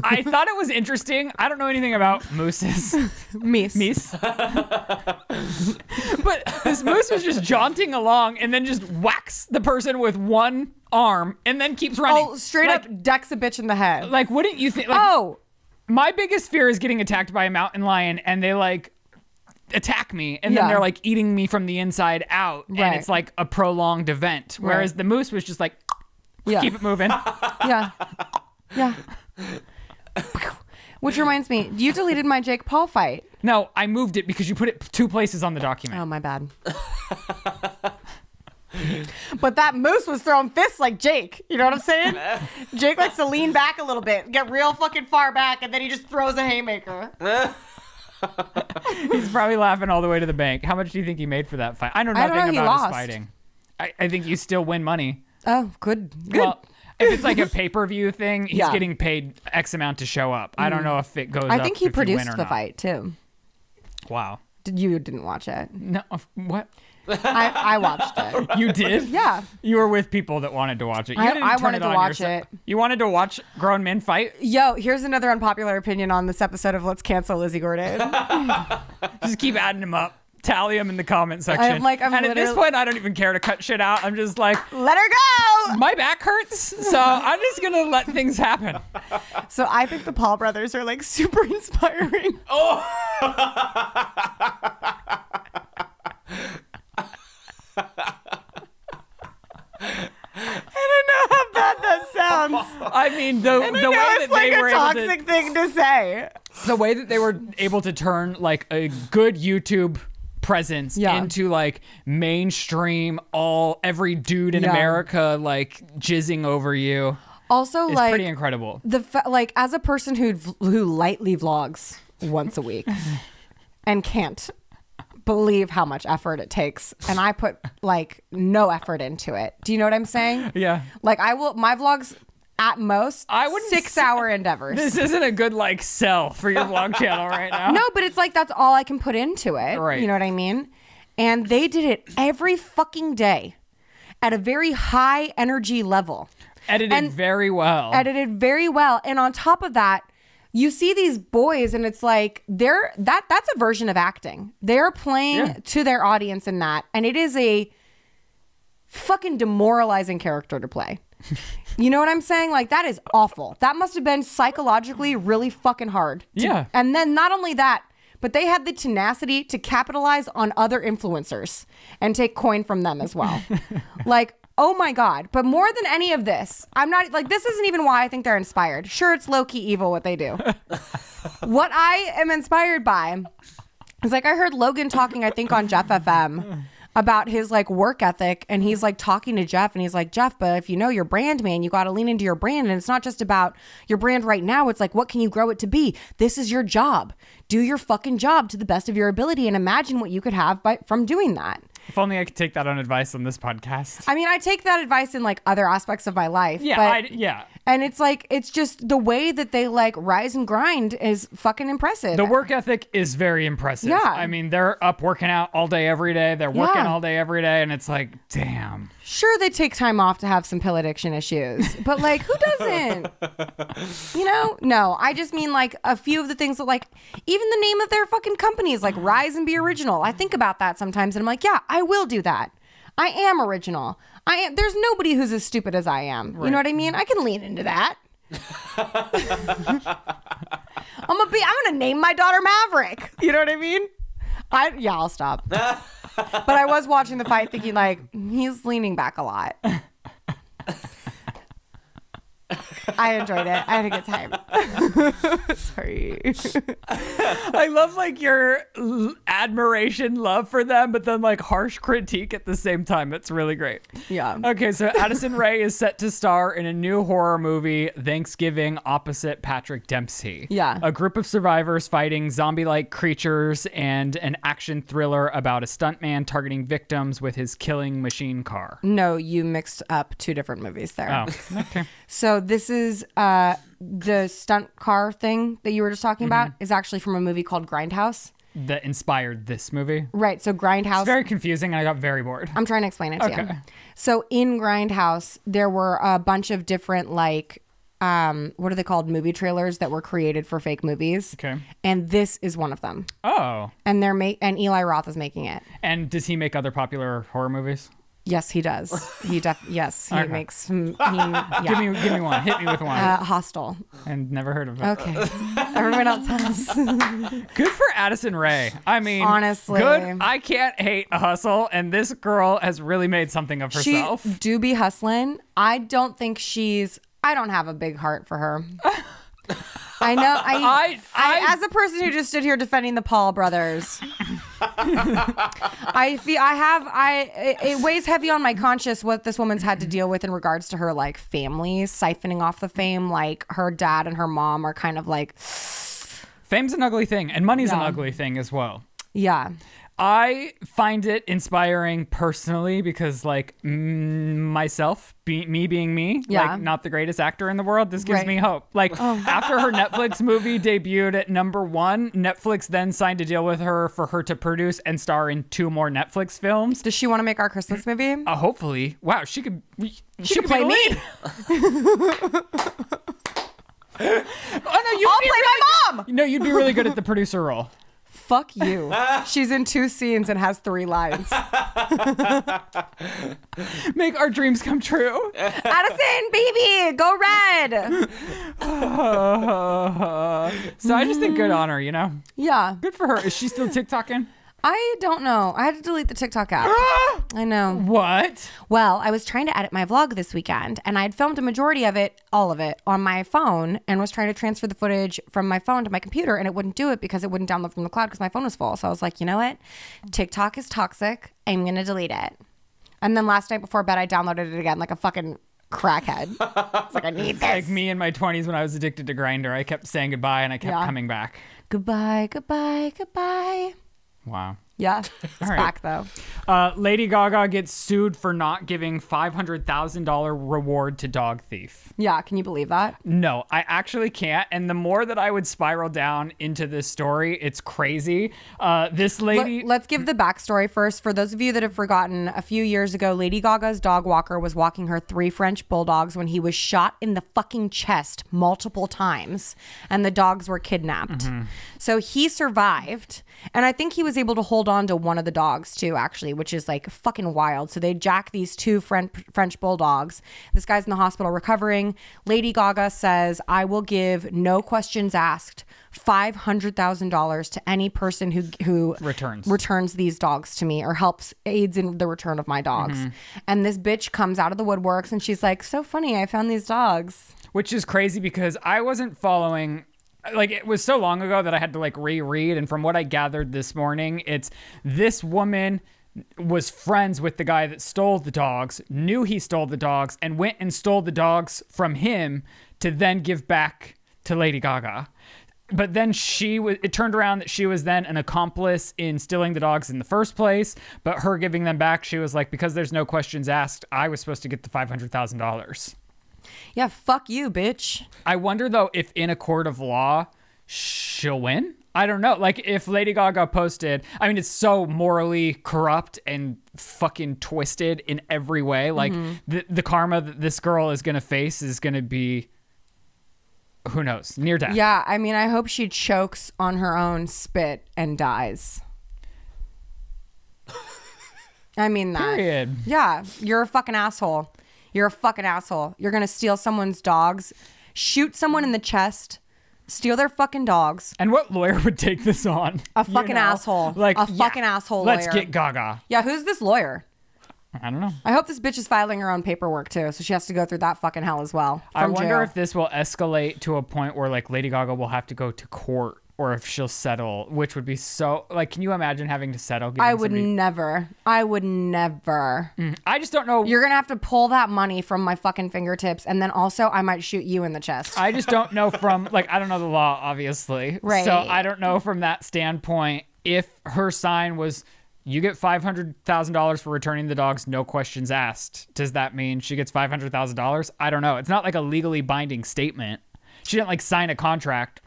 I thought it was interesting. I don't know anything about mooses. (laughs) Meese. Meese. (laughs) but this moose was just jaunting along and then just whacks the person with one arm and then keeps running. Oh, straight Like- up decks a bitch in the head. Like, wouldn't you think? Like, oh, my biggest fear is getting attacked by a mountain lion and they like attack me and Yeah. then they're like eating me from the inside out and it's like a prolonged event whereas the moose was just like yeah. keep it moving (laughs) Yeah. Yeah. (laughs) Which reminds me, you deleted my Jake Paul fight. no i moved it because you put it two places on the document Oh, my bad. (laughs) (laughs) but that moose was throwing fists like Jake. You know what I'm saying? (laughs) Jake likes to lean back a little bit, get real fucking far back, and then he just throws a haymaker. (laughs) he's probably laughing all the way to the bank how much do you think he made for that fight i know I nothing don't know, about his fighting I, I think you still win money Oh, good. Good. well if it's like a pay-per-view thing he's Yeah. Mm. getting paid x amount to show up i don't know if it goes I think he produced the not. fight too. wow Did you didn't watch it? no what I, I watched it. (laughs) you did Yeah. You were with people that wanted to watch it. You I- didn't I wanted it to watch yourself. it. You wanted to watch grown men fight. Yo, here's another unpopular opinion on this episode of Let's Cancel Lizze Gordon. (laughs) (laughs) Just keep adding them up. Tally them in the comment section. like- I'm and at this point, I don't even care to cut shit out. I'm just like, Let her go. my back hurts, so I'm just gonna let things happen. So I think the Paul brothers are like super inspiring. I oh don't know how bad that sounds. I mean, the I the way that it's like they a were able toxic to, thing to say. the way that they were able to turn like a good YouTube presence Yeah. into like mainstream all every dude in Yeah. America like jizzing over you Also, like pretty incredible. the fa- like as a person who who lightly vlogs once a week (laughs) and can't believe how much effort it takes and i put like no effort into it do you know what i'm saying Yeah. like i will my vlogs at most I wouldn't six say- hour endeavors This isn't a good like sell for your vlog (laughs) channel right now. no but it's like that's all i can put into it Right. you know what i mean and they did it every fucking day at a very high energy level edited And- very well. edited very well. And on top of that, you see these boys and it's like they're that that's a version of acting. They're playing Yeah. to their audience in that and it is a fucking demoralizing character to play. (laughs) you know what I'm saying? Like that is awful. That must have been psychologically really fucking hard. to- Yeah. And then not only that, but they had the tenacity to capitalize on other influencers and take coin from them as well. (laughs) like, oh my God. But more than any of this, I'm not like, this isn't even why I think they're inspired. Sure, it's low key evil what they do. (laughs) what I am inspired by is like, I heard Logan talking, I think, on Jeff FM about his like work ethic and he's like talking to Jeff and he's like Jeff but if you know your brand man you got to lean into your brand and it's not just about your brand right now it's like what can you grow it to be? This is your job. Do your fucking job to the best of your ability and imagine what you could have by from doing that If only I could take that on advice on this podcast. I mean I take that advice in like other aspects of my life yeah, but I, yeah. and it's like it's just the way that they like rise and grind is fucking impressive The work ethic is very impressive. Yeah. I mean, they're up working out all day, every day. They're working Yeah. all day, every day. And it's like, damn. sure they take time off to have some pill addiction issues but like who doesn't (laughs) you know no i just mean like a few of the things that like even the name of their fucking company is like rise and be original i think about that sometimes and i'm like yeah i will do that. I am original. I am there's nobody who's as stupid as i am. You know what i mean? I can lean into that. (laughs) I'm gonna be i'm gonna name my daughter maverick. You know what i mean? I yeah, I'll stop. (laughs) but I was watching the fight thinking like he's leaning back a lot. (laughs) I enjoyed it. I had a good time. (laughs) Sorry. (laughs) I love like your l- admiration, love for them, but then like harsh critique at the same time. It's really great. Yeah. Okay, so (laughs) Addison Rae is set to star in a new horror movie, Thanksgiving, opposite Patrick Dempsey. Yeah. A group of survivors fighting zombie like creatures and an action thriller about a stuntman targeting victims with his killing machine car. No, you mixed up two different movies there. Oh, okay. So this is uh the stunt car thing that you were just talking about is actually from a movie called Grindhouse. That inspired this movie. Right. So Grindhouse It's very confusing and I got very bored. I'm trying to explain it to you. Okay. So in Grindhouse, there were a bunch of different like um what are they called movie trailers that were created for fake movies. Okay. And this is one of them. Oh. And they're ma- and Eli Roth is making it. And does he make other popular horror movies? Yes, he does. He def yes, he Okay. makes he, yeah. (laughs) Give me give me one. Hit me with one. uh, Hostel. and never heard of it. Okay. (laughs) Everyone else has. (laughs) Good for Addison Rae. I mean, Honestly. good. I can't hate a hustle, and this girl has really made something of herself. she do be hustling. I don't think she's I don't have a big heart for her. I know I, I- I- as a person who just stood here defending the Paul brothers. (laughs) I feel I have I it, weighs heavy on my conscience what this woman's had to deal with in regards to her like family siphoning off the fame like her dad and her mom are kind of like Fame's an ugly thing, and money's an ugly thing as well. yeah. I find it inspiring personally because, like, mm, myself, be, me being me, Yeah. like, not the greatest actor in the world, this gives Right. Oh. me hope. Like, after her Netflix (laughs) movie debuted at number one, Netflix then signed a deal with her for her to produce and star in two more Netflix films. Does she want to make our Christmas movie? Uh, hopefully, wow, she could. She, could could play me. (laughs) oh no, you'd I'll be play really, my mom. No, you'd be really good at the producer role. Fuck you. She's in two scenes and has three lines. (laughs) Make our dreams come true. Addison, baby, go red. (laughs) so I just think good on her, you know? Yeah. Good for her. Is she still TikToking? I don't know. I had to delete the TikTok app. (gasps) I know. What? Well, I was trying to edit my vlog this weekend and I had filmed a majority of it, all of it, on my phone and was trying to transfer the footage from my phone to my computer and it wouldn't do it because it wouldn't download from the cloud because my phone was full. So I was like, you know what? TikTok is toxic. I'm going to delete it. And then last night before bed, I downloaded it again like a fucking crackhead. (laughs) It's like, I need this. Like me in my 20s when I was addicted to Grindr, I kept saying goodbye and I kept Yeah. coming back. Goodbye, goodbye, goodbye. Wow. Yeah, (laughs) it's right. back though. Uh, Lady Gaga gets sued for not giving $500,000 reward to dog thief. Yeah, can you believe that? No, I actually can't. And the more that I would spiral down into this story, it's crazy. Uh, this lady. Let, us give the backstory first. For those of you that have forgotten, a few years ago, Lady Gaga's dog walker was walking her three French bulldogs when he was shot in the fucking chest multiple times, and the dogs were kidnapped. So he survived, and I think he was able to hold on to one of the dogs too, actually, which is like fucking wild. So they jack these two French French bulldogs. This guy's in the hospital recovering. Lady Gaga says, "I will give no questions asked." Five hundred thousand dollars to any person who who Returns. returns these dogs to me or helps aids in the return of my dogs. Mm-hmm. And this bitch comes out of the woodworks and she's like, "So funny, I found these dogs." which is crazy because I wasn't following like it was so long ago that I had to like reread and from what I gathered this morning it's this woman was friends with the guy that stole the dogs, knew he stole the dogs and went and stole the dogs from him to then give back to Lady Gaga. But then she was it turned around that she was then an accomplice in stealing the dogs in the first place, but her giving them back she was like because there's no questions asked, I was supposed to get the $500,000. Yeah, fuck you, bitch. I wonder though if in a court of law she'll win. I don't know. Like if Lady Gaga posted, I mean, it's so morally corrupt and fucking twisted in every way. Like mm-hmm. the the karma that this girl is gonna face is gonna be, who knows, near death. Yeah, I mean, I hope she chokes on her own spit and dies. (laughs) I mean that. Period. Yeah, you're a fucking asshole. You're a fucking asshole. You're gonna steal someone's dogs, shoot someone in the chest, steal their fucking dogs. And what lawyer would take this on? A You fucking know? asshole. Like A yeah, fucking asshole Let's lawyer. get Gaga. Yeah, who's this lawyer? I don't know. I hope this bitch is filing her own paperwork too, so she has to go through that fucking hell as well. I wonder jail. if this will escalate to a point where like Lady Gaga will have to go to court or if she'll settle, which would be so like can you imagine having to settle? I would somebody- never. I would never. Mm-hmm. I just don't know You're gonna have to pull that money from my fucking fingertips, and then also I might shoot you in the chest. I just don't know from (laughs) like I don't know the law obviously. Right. So I don't know from that standpoint if her sign was you get five hundred thousand dollars for returning the dogs, no questions asked. Does that mean she gets five hundred thousand dollars? I don't know. It's not like a legally binding statement. She didn't like sign a contract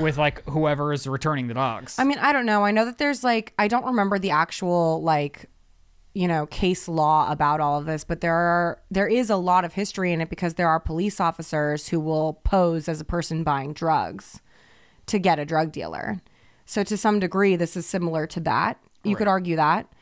with like whoever is returning the dogs. I mean, I don't know. I know that there's like I don't remember the actual like you know case law about all of this, but there are there is a lot of history in it because there are police officers who will pose as a person buying drugs to get a drug dealer. So to some degree, this is similar to that. You could argue that.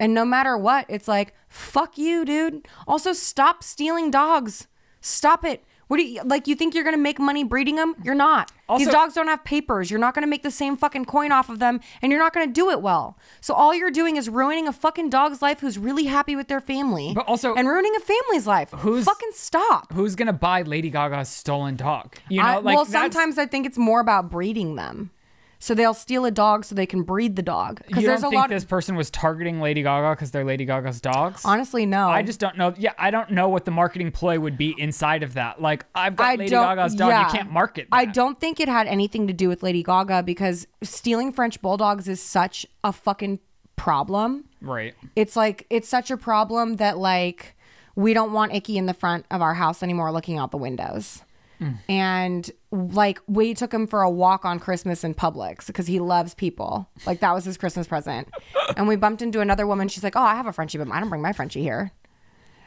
And no matter what, it's like fuck you, dude. Also, stop stealing dogs. Stop it. What do you like? You think you're gonna make money breeding them? You're not. These dogs don't have papers. You're not gonna make the same fucking coin off of them, and you're not gonna do it well. So all you're doing is ruining a fucking dog's life who's really happy with their family, But also- and ruining a family's life. Who's- fucking stop? Who's gonna buy Lady Gaga's stolen dog? You know, I- like well, sometimes I think it's more about breeding them. So they'll steal a dog so they can breed the dog. you don't there's a think lot. this person was targeting Lady Gaga because they're Lady Gaga's dogs? honestly, no. I just don't know. Yeah, I don't know what the marketing ploy would be inside of that. Like, I've got I Lady Gaga's dog. yeah. You can't market that. I don't think it had anything to do with Lady Gaga because stealing French bulldogs is such a fucking problem. Right. It's like it's such a problem that like we don't want Icky in the front of our house anymore looking out the windows. And like we took him for a walk on Christmas in public because he loves people. Like that was his Christmas present. and we bumped into another woman. She's like, "Oh, I have a Frenchie, but I don't bring my Frenchie here."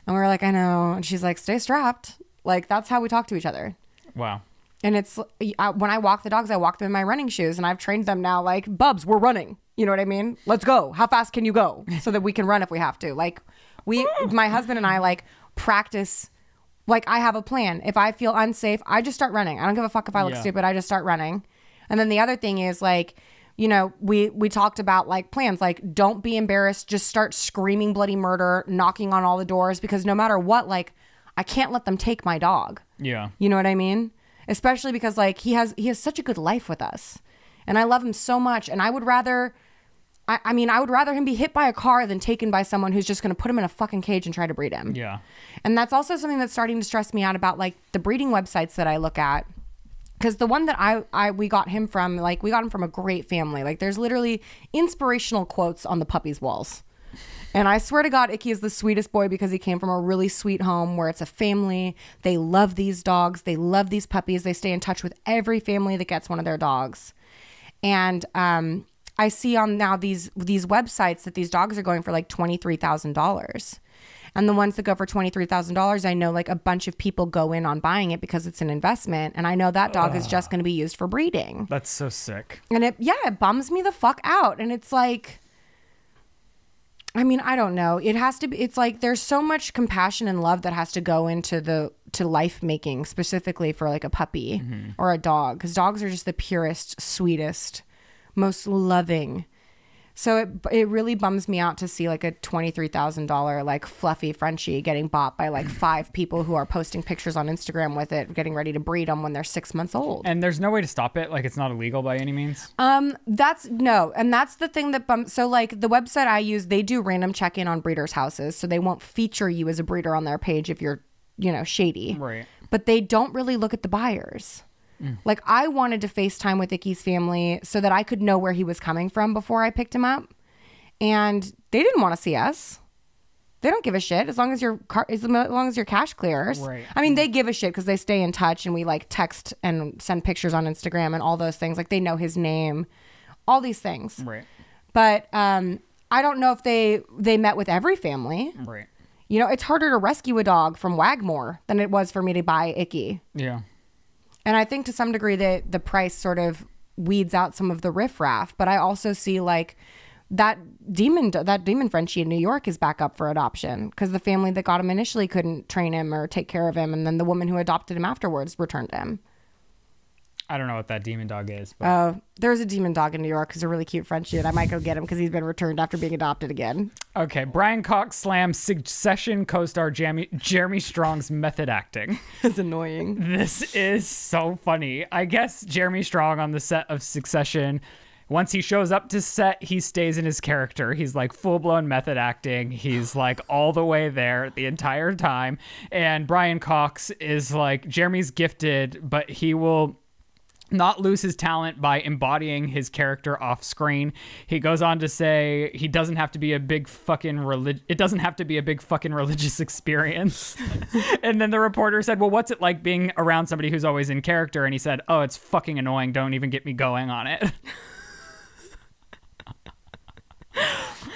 And we were like, "I know." And she's like, "Stay strapped." Like that's how we talk to each other. Wow. And it's I, when I walk the dogs, I walk them in my running shoes, and I've trained them now. Like, Bubs, we're running. You know what I mean? Let's go. How fast can you go? So that we can run if we have to. Like, we, my husband and I, like practice. Like, I have a plan. If I feel unsafe, I just start running. I don't give a fuck if I look Yeah. stupid. I just start running. And then the other thing is like, you know, we we talked about like plans. Like, don't be embarrassed. Just start screaming bloody murder, knocking on all the doors because no matter what, like, I can't let them take my dog. Yeah. You know what I mean? Especially because like he has he has such a good life with us. And I love him so much. And I would rather I, I mean, I would rather him be hit by a car than taken by someone who's just gonna put him in a fucking cage and try to breed him. Yeah. And that's also something that's starting to stress me out about like the breeding websites that I look at. Cause the one that I, I we got him from, like we got him from a great family. Like there's literally inspirational quotes on the puppy's walls. And I swear to God, Icky is the sweetest boy because he came from a really sweet home where it's a family. They love these dogs. They love these puppies. They stay in touch with every family that gets one of their dogs. And um, I see on now these these websites that these dogs are going for like twenty three thousand dollars. And the ones that go for twenty three thousand dollars, I know like a bunch of people go in on buying it because it's an investment, and I know that dog is just going to be used for breeding. That's so sick. And it, yeah, it bums me the fuck out. And it's like, I mean, I don't know. It has to be, it's like there's so much compassion and love that has to go into the, to life making specifically for like a puppy mm-hmm. or a dog. Cause dogs are just the purest, sweetest, most loving. So it, it really bums me out to see like a $23,000 like fluffy Frenchie getting bought by like (clears throat) five people who are posting pictures on Instagram with it, getting ready to breed them when they're six months old. And there's no way to stop it. Like it's not illegal by any means. Um, that's no, and that's the thing that bumps. So, like the website I use, they do random check in on breeders' houses, so they won't feature you as a breeder on their page if you're, you know, shady. Right. But they don't really look at the buyers. Like I wanted to FaceTime with Icky's family so that I could know where he was coming from before I picked him up, and they didn't want to see us. They don't give a shit as long as your car, as long as your cash clears. Right. I mean, they give a shit because they stay in touch and we like text and send pictures on Instagram and all those things. Like they know his name, all these things. Right. But um, I don't know if they they met with every family. Right. You know, it's harder to rescue a dog from Wagmore than it was for me to buy Icky. Yeah. And I think to some degree that the price sort of weeds out some of the riffraff. But I also see like that demon that demon Frenchie in New York is back up for adoption because the family that got him initially couldn't train him or take care of him, and then the woman who adopted him afterwards returned him. I don't know what that demon dog is, but Uh, there's a demon dog in New York who's a really cute Frenchie, and I might go get him because he's been returned after being adopted again. okay. Brian Cox slams Succession co-star Jeremy, Jeremy Strong's method acting. (laughs) It's annoying. This is so funny. I guess Jeremy Strong on the set of Succession, once he shows up to set, he stays in his character. He's like full blown method acting. He's like all the way there the entire time. And Brian Cox is like, Jeremy's gifted, but he will not lose his talent by embodying his character off screen. He goes on to say he doesn't have to be a big fucking relig- it doesn't have to be a big fucking religious (laughs) experience. (laughs) and then the reporter said, "Well, what's it like being around somebody who's always in character?" And he said, "Oh, it's fucking annoying. Don't even get me going on it." (laughs)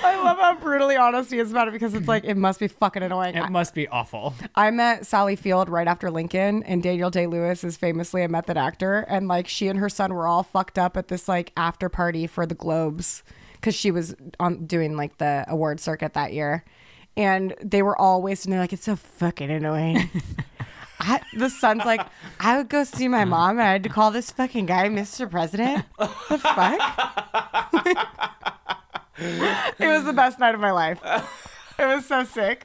(laughs) I love how brutally honest he is about it because it's like it must be fucking annoying. it must be awful. I met Sally Field right after Lincoln, and Daniel Day Lewis is famously a method actor, and like she and her son were all fucked up at this like after party for the Globes because she was on doing like the award circuit that year, and they were all wasted. And they're like, "It's so fucking annoying." (laughs) I, the son's like, I would go see my mom, and I had to call this fucking guy Mr. President. the fuck? (laughs) it was the best night of my life. It was so sick.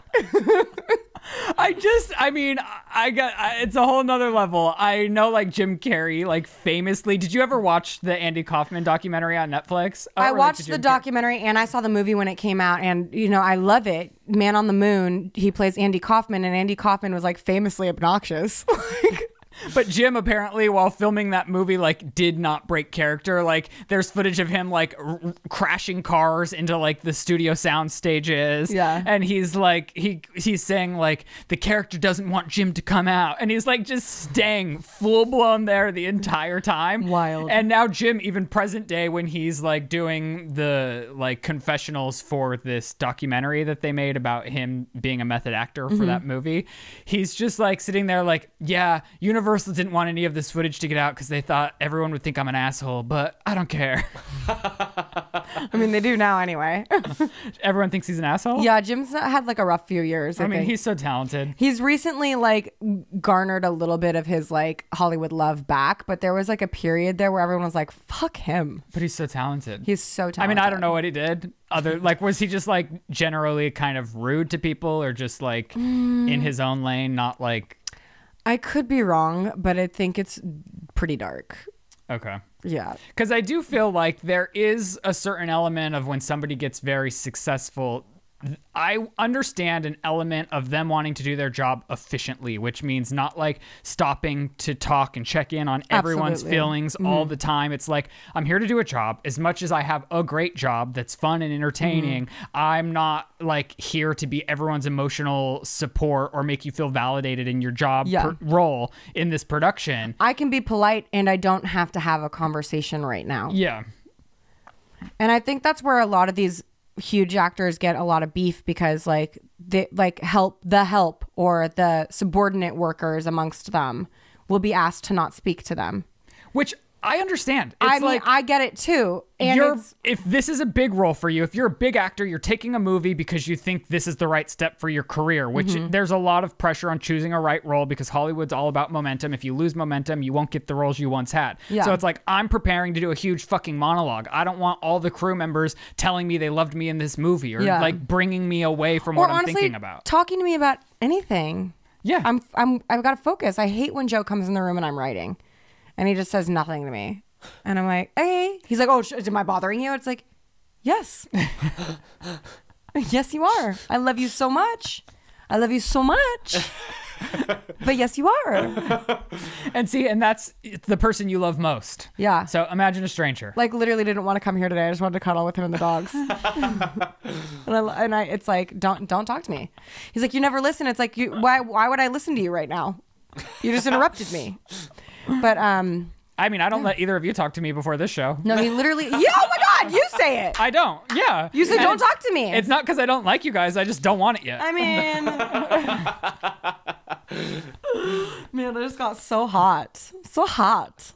I just, I mean, I got, I, it's a whole nother level. I know, like Jim Carrey, like famously. Did you ever watch the Andy Kaufman documentary on Netflix? Uh, I related to watched the documentary and I saw the movie when it came out, and you know I love it. Man on the Moon. He plays Andy Kaufman, and Andy Kaufman was like famously obnoxious. (laughs) like, But Jim apparently, while filming that movie, like did not break character. Like there's footage of him like r- crashing cars into like the studio sound stages. Yeah. and he's like he he's saying like the character doesn't want Jim to come out, and he's like just staying full blown there the entire time. Wild. And now Jim, even present day, when he's like doing the like confessionals for this documentary that they made about him being a method actor for mm-hmm. that movie, he's just like sitting there like, yeah, Universal didn't want any of this footage to get out because they thought everyone would think I'm an asshole, but I don't care. (laughs) I mean, they do now anyway. (laughs) everyone thinks he's an asshole. yeah, Jim's had like a rough few years. I, I mean, think. he's so talented. He's recently like garnered a little bit of his like Hollywood love back, but there was like a period there where everyone was like, "Fuck him." But he's so talented. He's so talented. I mean, I don't know what he did. Other (laughs) like, was he just like generally kind of rude to people, or just like Mm. in his own lane, not like I could be wrong, but I think it's pretty dark. okay? Yeah. Because I do feel like there is a certain element of when somebody gets very successful, I understand an element of them wanting to do their job efficiently, which means not like stopping to talk and check in on everyone's Absolutely. feelings all mm-hmm. the time. It's like I'm here to do a job. As much as I have a great job that's fun and entertaining, mm-hmm. I'm not like here to be everyone's emotional support or make you feel validated in your job Yeah. per- role in this production. I can be polite and I don't have to have a conversation right now. Yeah. And I think that's where a lot of these huge actors get a lot of beef because like they like help the help or the subordinate workers amongst them will be asked to not speak to them. Which I understand. It's I mean, like I get it too. And you're, if this is a big role for you, if you're a big actor, you're taking a movie because you think this is the right step for your career, which Mm-hmm. there's a lot of pressure on choosing a right role because Hollywood's all about momentum. If you lose momentum, you won't get the roles you once had. Yeah. So it's like, I'm preparing to do a huge fucking monologue. I don't want all the crew members telling me they loved me in this movie or Yeah. like bringing me away from or what I'm thinking about. talking to me about anything. Yeah. I'm I'm I've got to focus. I hate when Joe comes in the room and I'm writing, and he just says nothing to me, and I'm like, hey. He's like, oh, sh- am I bothering you? It's like, yes, (laughs) yes, you are. I love you so much. I love you so much. (laughs) but yes, you are. (laughs) and see, and that's the person you love most. Yeah. So imagine a stranger. Like literally didn't want to come here today. I just wanted to cuddle with him and the dogs. and I, and I, it's like, don't don't talk to me. He's like, you never listen. It's like, you, why why would I listen to you right now? You just interrupted me. But um, I mean, I don't let either of you talk to me before this show. no, he (laughs) literally. Yeah, oh my God, you say it. I don't. Yeah. You said don't talk to me. It's not because I don't like you guys. I just don't want it yet. I mean, (laughs) man, that just got so hot, so hot.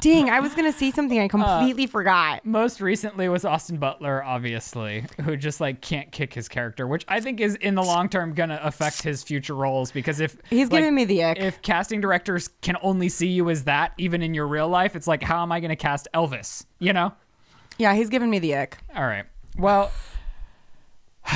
Dang, I was gonna say something I uh, completely forgot. Most recently was Austin Butler, obviously, who just like can't kick his character, which I think is in the long term gonna affect his future roles because if He's like, giving me the ick. if casting directors can only see you as that, even in your real life, it's like how am I gonna cast Elvis? You know? Yeah, he's giving me the ick. All right. Well, (sighs)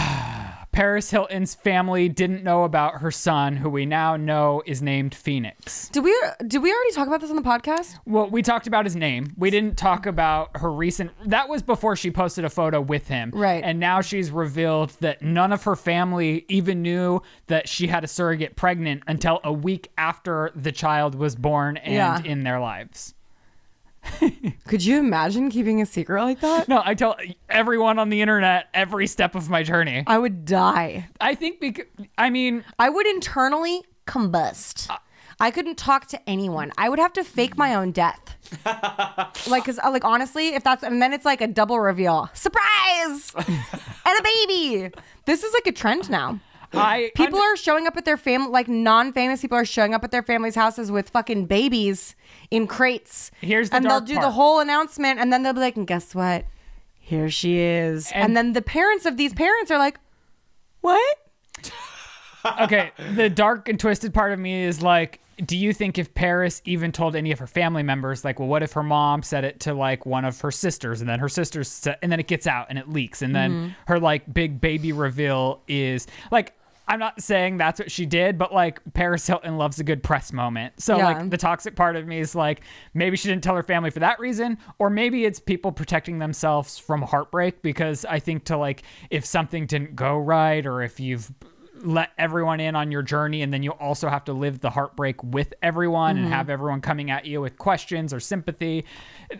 Paris Hilton's family didn't know about her son, who we now know is named Phoenix. Did we did we already talk about this on the podcast? Well, we talked about his name. We didn't talk about her recent. That was before she posted a photo with him. Right. And now she's revealed that none of her family even knew that she had a surrogate pregnant until a week after the child was born and Yeah. in their lives. (laughs) Could you imagine keeping a secret like that? No, I tell everyone on the internet every step of my journey. I would die. I think because, I mean, I would internally combust. I couldn't talk to anyone. I would have to fake my own death. (laughs) like, cause uh, like honestly, if that's and then it's like a double reveal, surprise, (laughs) and a baby. This is like a trend now. I (laughs) People are showing up at their family, like non-famous people are showing up at their families' houses with fucking babies in crates. Here's the and they'll do the whole announcement, and then they'll be like, "And guess what? Here she is." And, And- then the parents of these parents are like, "What?" (laughs) okay, the dark and twisted part of me is like, do you think if Paris even told any of her family members, like, well, what if her mom said it to like one of her sisters, and then her sisters, and then it gets out and it leaks, and Mm-hmm. then her like big baby reveal is like. I'm not saying that's what she did, but like Paris Hilton loves a good press moment. So Yeah. like the toxic part of me is like maybe she didn't tell her family for that reason, or maybe it's people protecting themselves from heartbreak because I think to like if something didn't go right or if you've let everyone in on your journey and then you also have to live the heartbreak with everyone and mm-hmm. have everyone coming at you with questions or sympathy.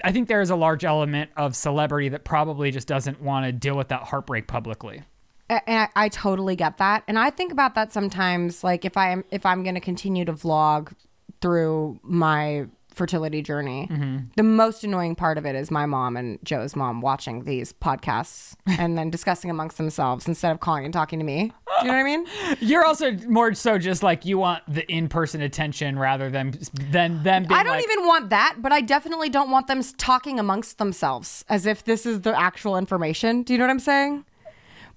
I think there is a large element of celebrity that probably just doesn't want to deal with that heartbreak publicly. And I, I totally get that. And i think about that sometimes like if i am if i'm going to continue to vlog through my fertility journey mm-hmm. the most annoying part of it is my mom and joe's mom watching these podcasts (laughs) and then discussing amongst themselves instead of calling and talking to me. Do you know what i mean? (laughs) You're also more so just like you want the in-person attention rather than than them being i don't like, even want that but i definitely don't want them talking amongst themselves as if this is the actual information. Do you know what i'm saying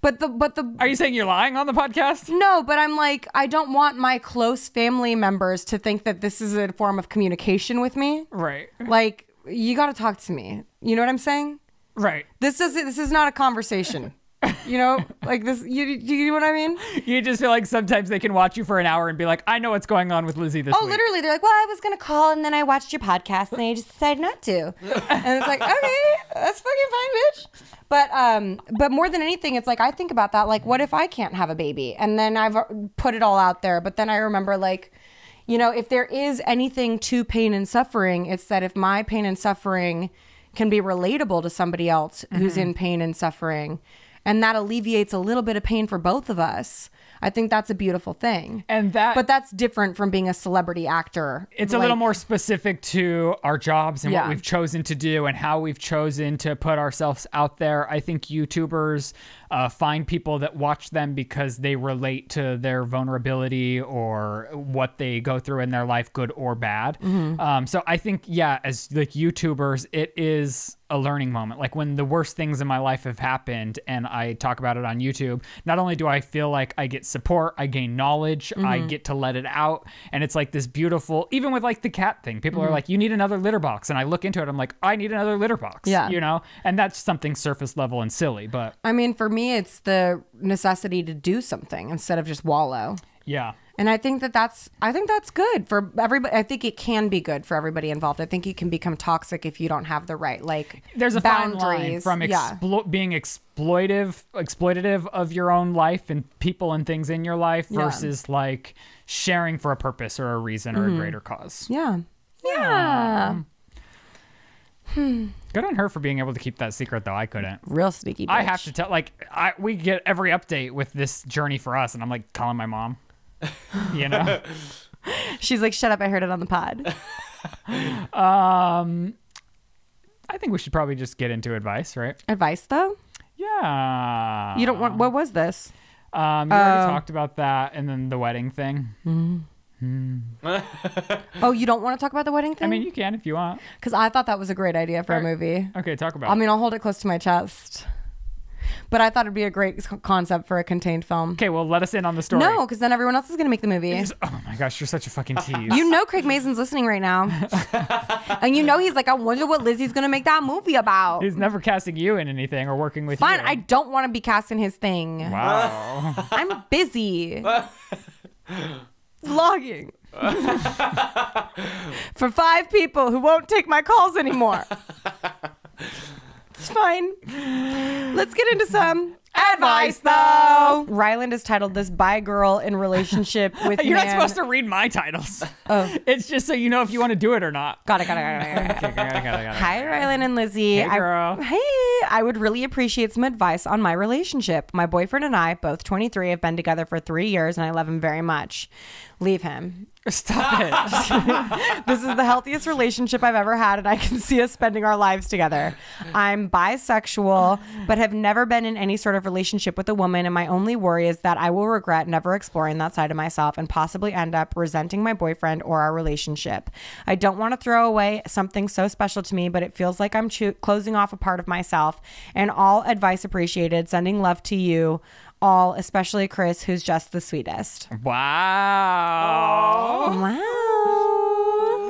but the but the Are you saying you're lying on the podcast? No, but I'm like, I don't want my close family members to think that this is a form of communication with me. Right. Like, you got to talk to me. You know what I'm saying? Right. This is this is not a conversation. (laughs) You know, like this. You, you you know what I mean? You just feel like sometimes they can watch you for an hour and be like, I know what's going on with Lizze this Oh, week. literally, they're like, well, I was gonna call, and then I watched your podcast, and I just decided not to. And it's like, (laughs) okay, that's fucking fine, bitch. But um, but more than anything, it's like I think about that. Like, what if I can't have a baby? And then I've uh, put it all out there. But then I remember, like, you know, if there is anything to pain and suffering, it's that if my pain and suffering can be relatable to somebody else who's in pain and suffering, and that alleviates a little bit of pain for both of us. I think that's a beautiful thing. And that But that's different from being a celebrity actor. it's a little more specific to our jobs and Yeah. what we've chosen to do and how we've chosen to put ourselves out there. I think YouTubers uh, find people that watch them because they relate to their vulnerability or what they go through in their life, good or bad. Mm-hmm. Um, so I think, yeah, as like YouTubers, it is a learning moment. Like when the worst things in my life have happened and I talk about it on YouTube, not only do I feel like I get support, I gain knowledge, I Mm-hmm. get to let it out. And it's like this beautiful, even with like the cat thing, people Mm-hmm. are like, you need another litter box. And I look into it, I'm like, I need another litter box. Yeah. You know? And that's something surface level and silly. But I mean, for me, it's the necessity to do something instead of just wallow. yeah. And I think that that's I think that's good for everybody. I think it can be good for everybody involved. I think it can become toxic if you don't have the right like There's a fine line boundaries. from yeah. being exploitive, exploitative of your own life and people and things in your life Yeah. versus like sharing for a purpose or a reason or a mm-hmm. greater cause. yeah. Yeah. Good on her for being able to keep that secret, though. I couldn't. Real sneaky. Bitch. I have to tell, like, I we get every update with this journey for us, and I'm like calling my mom. (laughs) You know, She's like, "Shut up! I heard it on the pod." (laughs) um, I think we should probably just get into advice, right? Advice though? Yeah. You don't want. What was this? Um, you already Oh. talked about that, and then the wedding thing. Hmm. (laughs) Oh, you don't want to talk about the wedding thing? I mean, you can if you want. because I thought that was a great idea for a movie. Okay, talk about. I it. mean, I'll hold it close to my chest. But I thought it'd be a great concept for a contained film. Okay, well, let us in on the story. No, because then everyone else is going to make the movie. Oh my gosh, you're such a fucking (laughs) tease. You know Craig Mazin's listening right now. (laughs) and you know he's like, I wonder what Lizze's going to make that movie about. He's never casting you in anything or working with Fine, you. I don't want to be casting his thing. Wow. I'm busy. Vlogging. (laughs) For five people who won't take my calls anymore. It's fine. Let's get into some advice, though. Ryland is titled "This Bi Girl in Relationship (laughs) with You're not supposed to read my titles. Oh. (laughs) It's just so you know if you want to do it or not. Got it. Got it. Got it. Got it. Got it, got it, got it. Hi, Ryland and Lizze. Hey, I- girl. hey, I would really appreciate some advice on my relationship. My boyfriend and I, both 23, have been together for three years, and I love him very much. Leave him. Stop it. (laughs) This is the healthiest relationship I've ever had, and I can see us spending our lives together. I'm bisexual, but have never been in any sort of relationship with a woman, and my only worry is that I will regret never exploring that side of myself and possibly end up resenting my boyfriend or our relationship. I don't want to throw away something so special to me, but it feels like I'm cho- closing off a part of myself. And all advice appreciated. Sending love to you all, especially Chris, who's just the sweetest. Wow. Wow.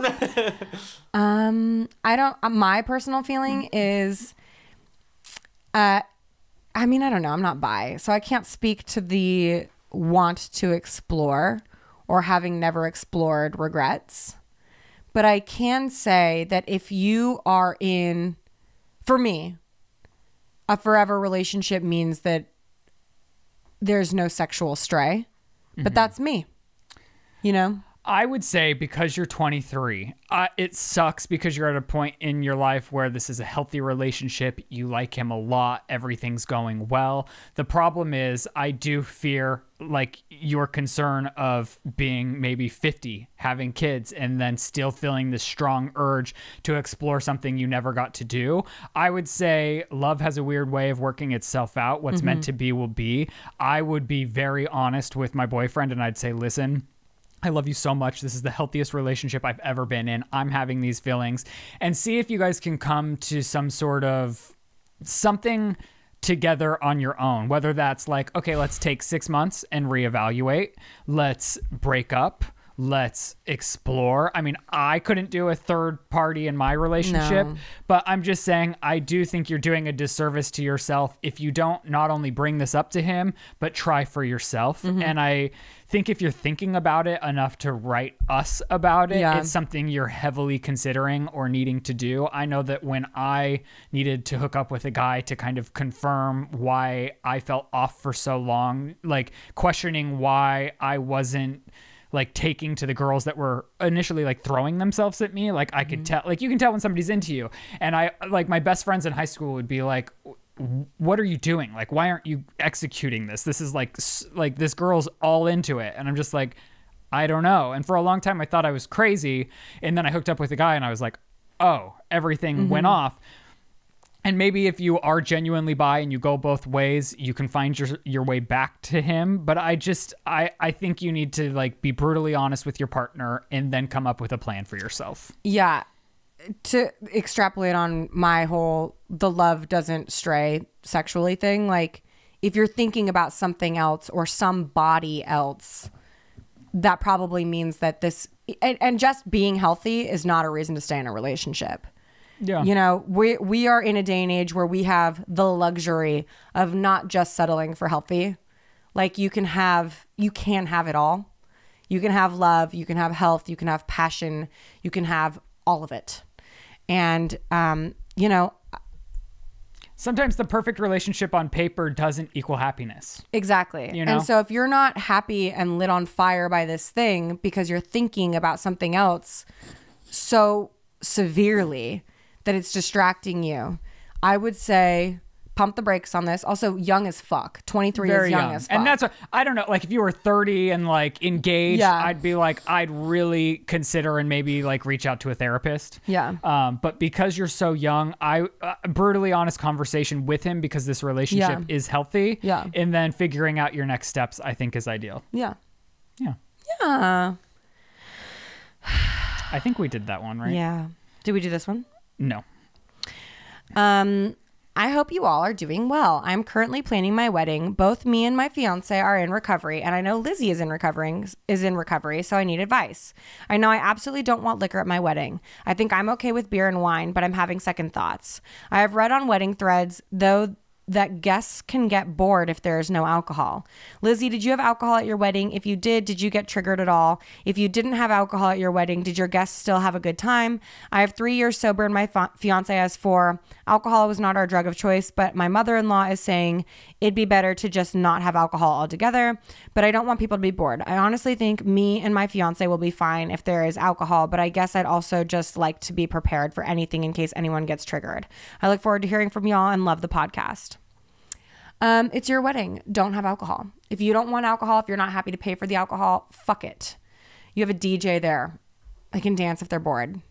(laughs) um, I don't. Uh, my personal feeling is, uh, I mean, I don't know. I'm not bi, so I can't speak to the want to explore or having never explored regrets. But I can say that if you are in, for me, a forever relationship means that there's no sexual stray. But mm-hmm. that's me. You know? I would say because you're 23, uh, it sucks because you're at a point in your life where this is a healthy relationship. You like him a lot. Everything's going well. The problem is, I do fear like your concern of being maybe 50, having kids, and then still feeling this strong urge to explore something you never got to do. I would say love has a weird way of working itself out. What's meant to be will be. I would be very honest with my boyfriend and I'd say, listen, I love you so much. This is the healthiest relationship I've ever been in. I'm having these feelings. And see if you guys can come to some sort of something together on your own. Whether that's like, okay, let's take six months and reevaluate, let's break up. Let's explore. I mean, I couldn't do a third party in my relationship, No. but I'm just saying I do think you're doing a disservice to yourself if you don't not only bring this up to him, but try for yourself. Mm-hmm. And I think if you're thinking about it enough to write us about it, Yeah. it's something you're heavily considering or needing to do. I know that when I needed to hook up with a guy to kind of confirm why I felt off for so long, like questioning why I wasn't like taking to the girls that were initially like throwing themselves at me like i could mm-hmm. tell like you can tell when somebody's into you. And i like my best friends in high school would be like what are you doing? Like why aren't you executing this? This is like like this girl's all into it. And i'm just like i don't know. And for a long time i thought i was crazy. And then i hooked up with a guy and i was like oh everything went mm-hmm. off and maybe if you are genuinely bi and you go both ways you can find your your way back to him but i just i i think you need to like be brutally honest with your partner and then come up with a plan for yourself Yeah. To extrapolate on my whole the love doesn't stray sexually thing, like if you're thinking about something else or somebody else, that probably means that this and, and just being healthy is not a reason to stay in a relationship. Yeah You know, we we are in a day and age where we have the luxury of not just settling for healthy. Like you can have you can have it all. You can have love, you can have health, you can have passion, you can have all of it. And um, you know, sometimes the perfect relationship on paper doesn't equal happiness Exactly. You know? And so if you're not happy and lit on fire by this thing because you're thinking about something else so severely that it's distracting you, I would say pump the brakes on this. Also, young as fuck. 23 very is young, young as fuck. and that's what i don't know like if you were 30 and like engaged Yeah. i'd be like i'd really consider and maybe like reach out to a therapist Yeah. um but because you're so young i uh, brutally honest conversation with him because this relationship Yeah. is healthy Yeah. and then figuring out your next steps i think is ideal yeah. yeah Yeah. i think we did that one right Yeah. Did we do this one? No Um, I hope you all are doing well. I'm currently planning my wedding. Both me and my fiance are in recovery, and I know Lizze is in recovering is in recovery, so I need advice. I know I absolutely don't want liquor at my wedding. I think I'm okay with beer and wine, but I'm having second thoughts. I have read on wedding threads though that guests can get bored if there is no alcohol. Lizze, did you have alcohol at your wedding? If you did, did you get triggered at all? If you didn't have alcohol at your wedding, did your guests still have a good time? I have three years sober and my fiance has four. Alcohol was not our drug of choice, but my mother in law is saying it'd be better to just not have alcohol altogether. But I don't want people to be bored. I honestly think me and my fiance will be fine if there is alcohol, but I guess I'd also just like to be prepared for anything in case anyone gets triggered. I look forward to hearing from y'all and love the podcast. Um, it's your wedding. Don't have alcohol. If you don't want alcohol, if you're not happy to pay for the alcohol, fuck it. You have a DJ there. They can dance if they're bored.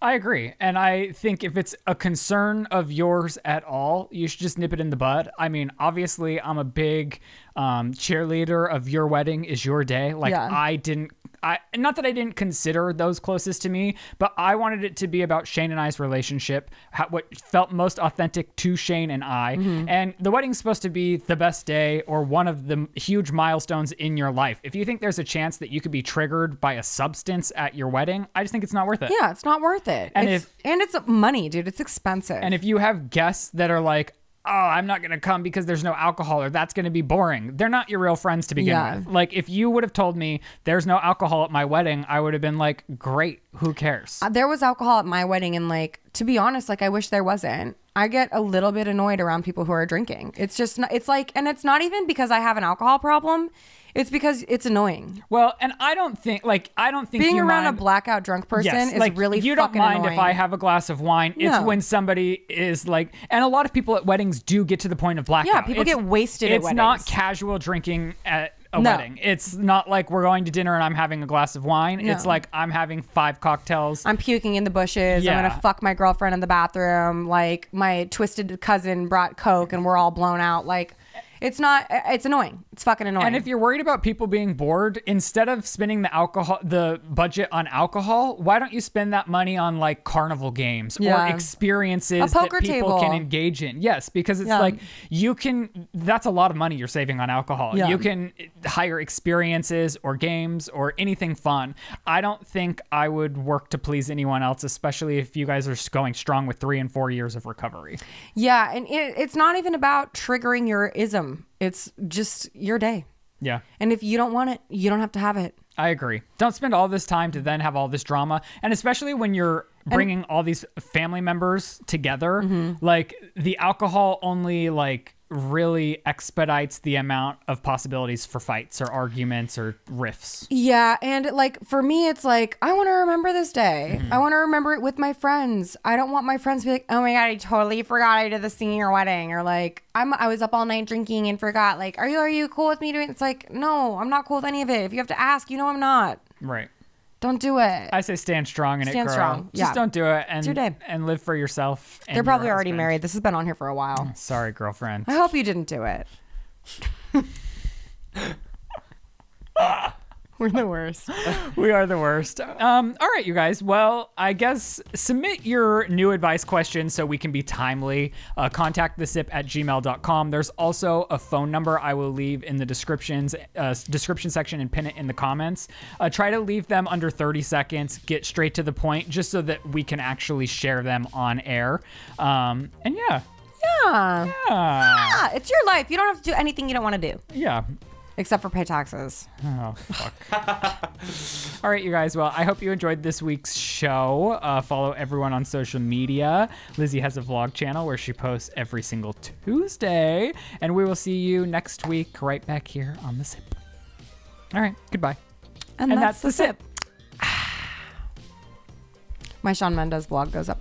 I agree. And I think if it's a concern of yours at all, you should just nip it in the bud. I mean, obviously, I'm a big um, cheerleader of your wedding is your day. Like, Yeah. I didn't. I not that I didn't consider those closest to me, but I wanted it to be about Shane and I's relationship, how, what felt most authentic to Shane and I. Mm-hmm. And the wedding's supposed to be the best day or one of the huge milestones in your life. If you think there's a chance that you could be triggered by a substance at your wedding, I just think it's not worth it. Yeah, it's not worth it. And it's, if- and it's money, dude. It's expensive. And if you have guests that are like, oh, I'm not going to come because there's no alcohol or that's going to be boring, they're not your real friends to begin Yeah. with. Like, if you would have told me there's no alcohol at my wedding, I would have been like, great, who cares? Uh, there was alcohol at my wedding, and like to be honest, like I wish there wasn't. I get a little bit annoyed around people who are drinking. It's just not, it's like, and it's not even because I have an alcohol problem. It's because it's annoying. well, and I don't think, like, I don't think Being you around mind- a blackout drunk person Yes, is like really you don't mind annoying. if I have a glass of wine. It's when somebody is like, and a lot of people at weddings do get to the point of blackout. Yeah, people It's- get wasted at It's not casual drinking at a No. wedding. It's not like we're going to dinner and I'm having a glass of wine. It's like I'm having five cocktails. I'm puking in the bushes. I'm gonna fuck my girlfriend in the bathroom. Like my twisted cousin brought coke and we're all blown out. Like It's not. It's annoying. It's fucking annoying. And if you're worried about people being bored, instead of spending the alcohol, the budget on alcohol, why don't you spend that money on like carnival games Yeah. or experiences that people can engage in? Yes, because it's Yeah. like you can. That's a lot of money you're saving on alcohol. Yeah. You can hire experiences or games or anything fun. I don't think I would work to please anyone else, especially if you guys are going strong with three and four years of recovery. yeah, and it, it's not even about triggering your ism. It's just your day. Yeah. And if you don't want it, you don't have to have it. I agree. Don't spend all this time to then have all this drama, and especially when you're bringing all these family members together, Mm-hmm. like the alcohol only like really expedites the amount of possibilities for fights or arguments or riffs. Yeah, and like for me, it's like I want to remember this day. Mm-hmm. I want to remember it with my friends. I don't want my friends to be like, "Oh my god, I totally forgot I did this thing at your wedding," or like, "I'm I was up all night drinking and forgot." Like, are you are you cool with me doing? It's like, no, I'm not cool with any of it. If you have to ask, you know I'm not. Right. Don't do it. I say stand strong in it, Stand girl. strong, Just yeah. don't do it and your day. and live for yourself. and They're probably your already married. This has been on here for a while. Oh, sorry, girlfriend. I hope you didn't do it. (laughs) (laughs) We're the worst. (laughs) we are the worst. Um, all right, you guys. Well, I guess submit your new advice questions so we can be timely. Uh, contact the sip at gmail.com. There's also a phone number I will leave in the descriptions uh, description section and pin it in the comments. Uh, try to leave them under 30 seconds. Get straight to the point, just so that we can actually share them on air. Um, and yeah, Yeah. yeah, Ah, it's your life. You don't have to do anything you don't want to do yeah. Except for pay taxes. Oh, fuck. (laughs) All right, you guys. Well, I hope you enjoyed this week's show. Uh, follow everyone on social media. Lizze has a vlog channel where she posts every single Tuesday. And we will see you next week right back here on The Sip. All right, goodbye. And, And that's, that's the the sip. (sighs) My Shawn Mendes vlog goes up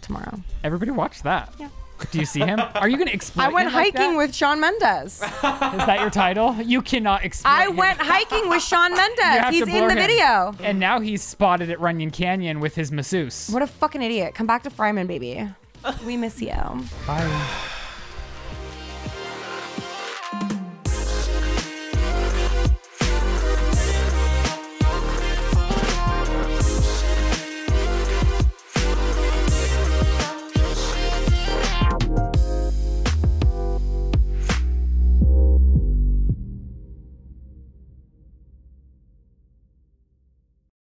tomorrow. Everybody watch that. Yeah. Do you see him? Are you going to explain? I went hiking with Shawn Mendes. Is that your title? You cannot explain. I him. went hiking with Shawn You Mendes. He's in the him. video. And now he's spotted at Runyon Canyon with his masseuse. What a fucking idiot. Come back to Fryman, baby. We miss you. Bye.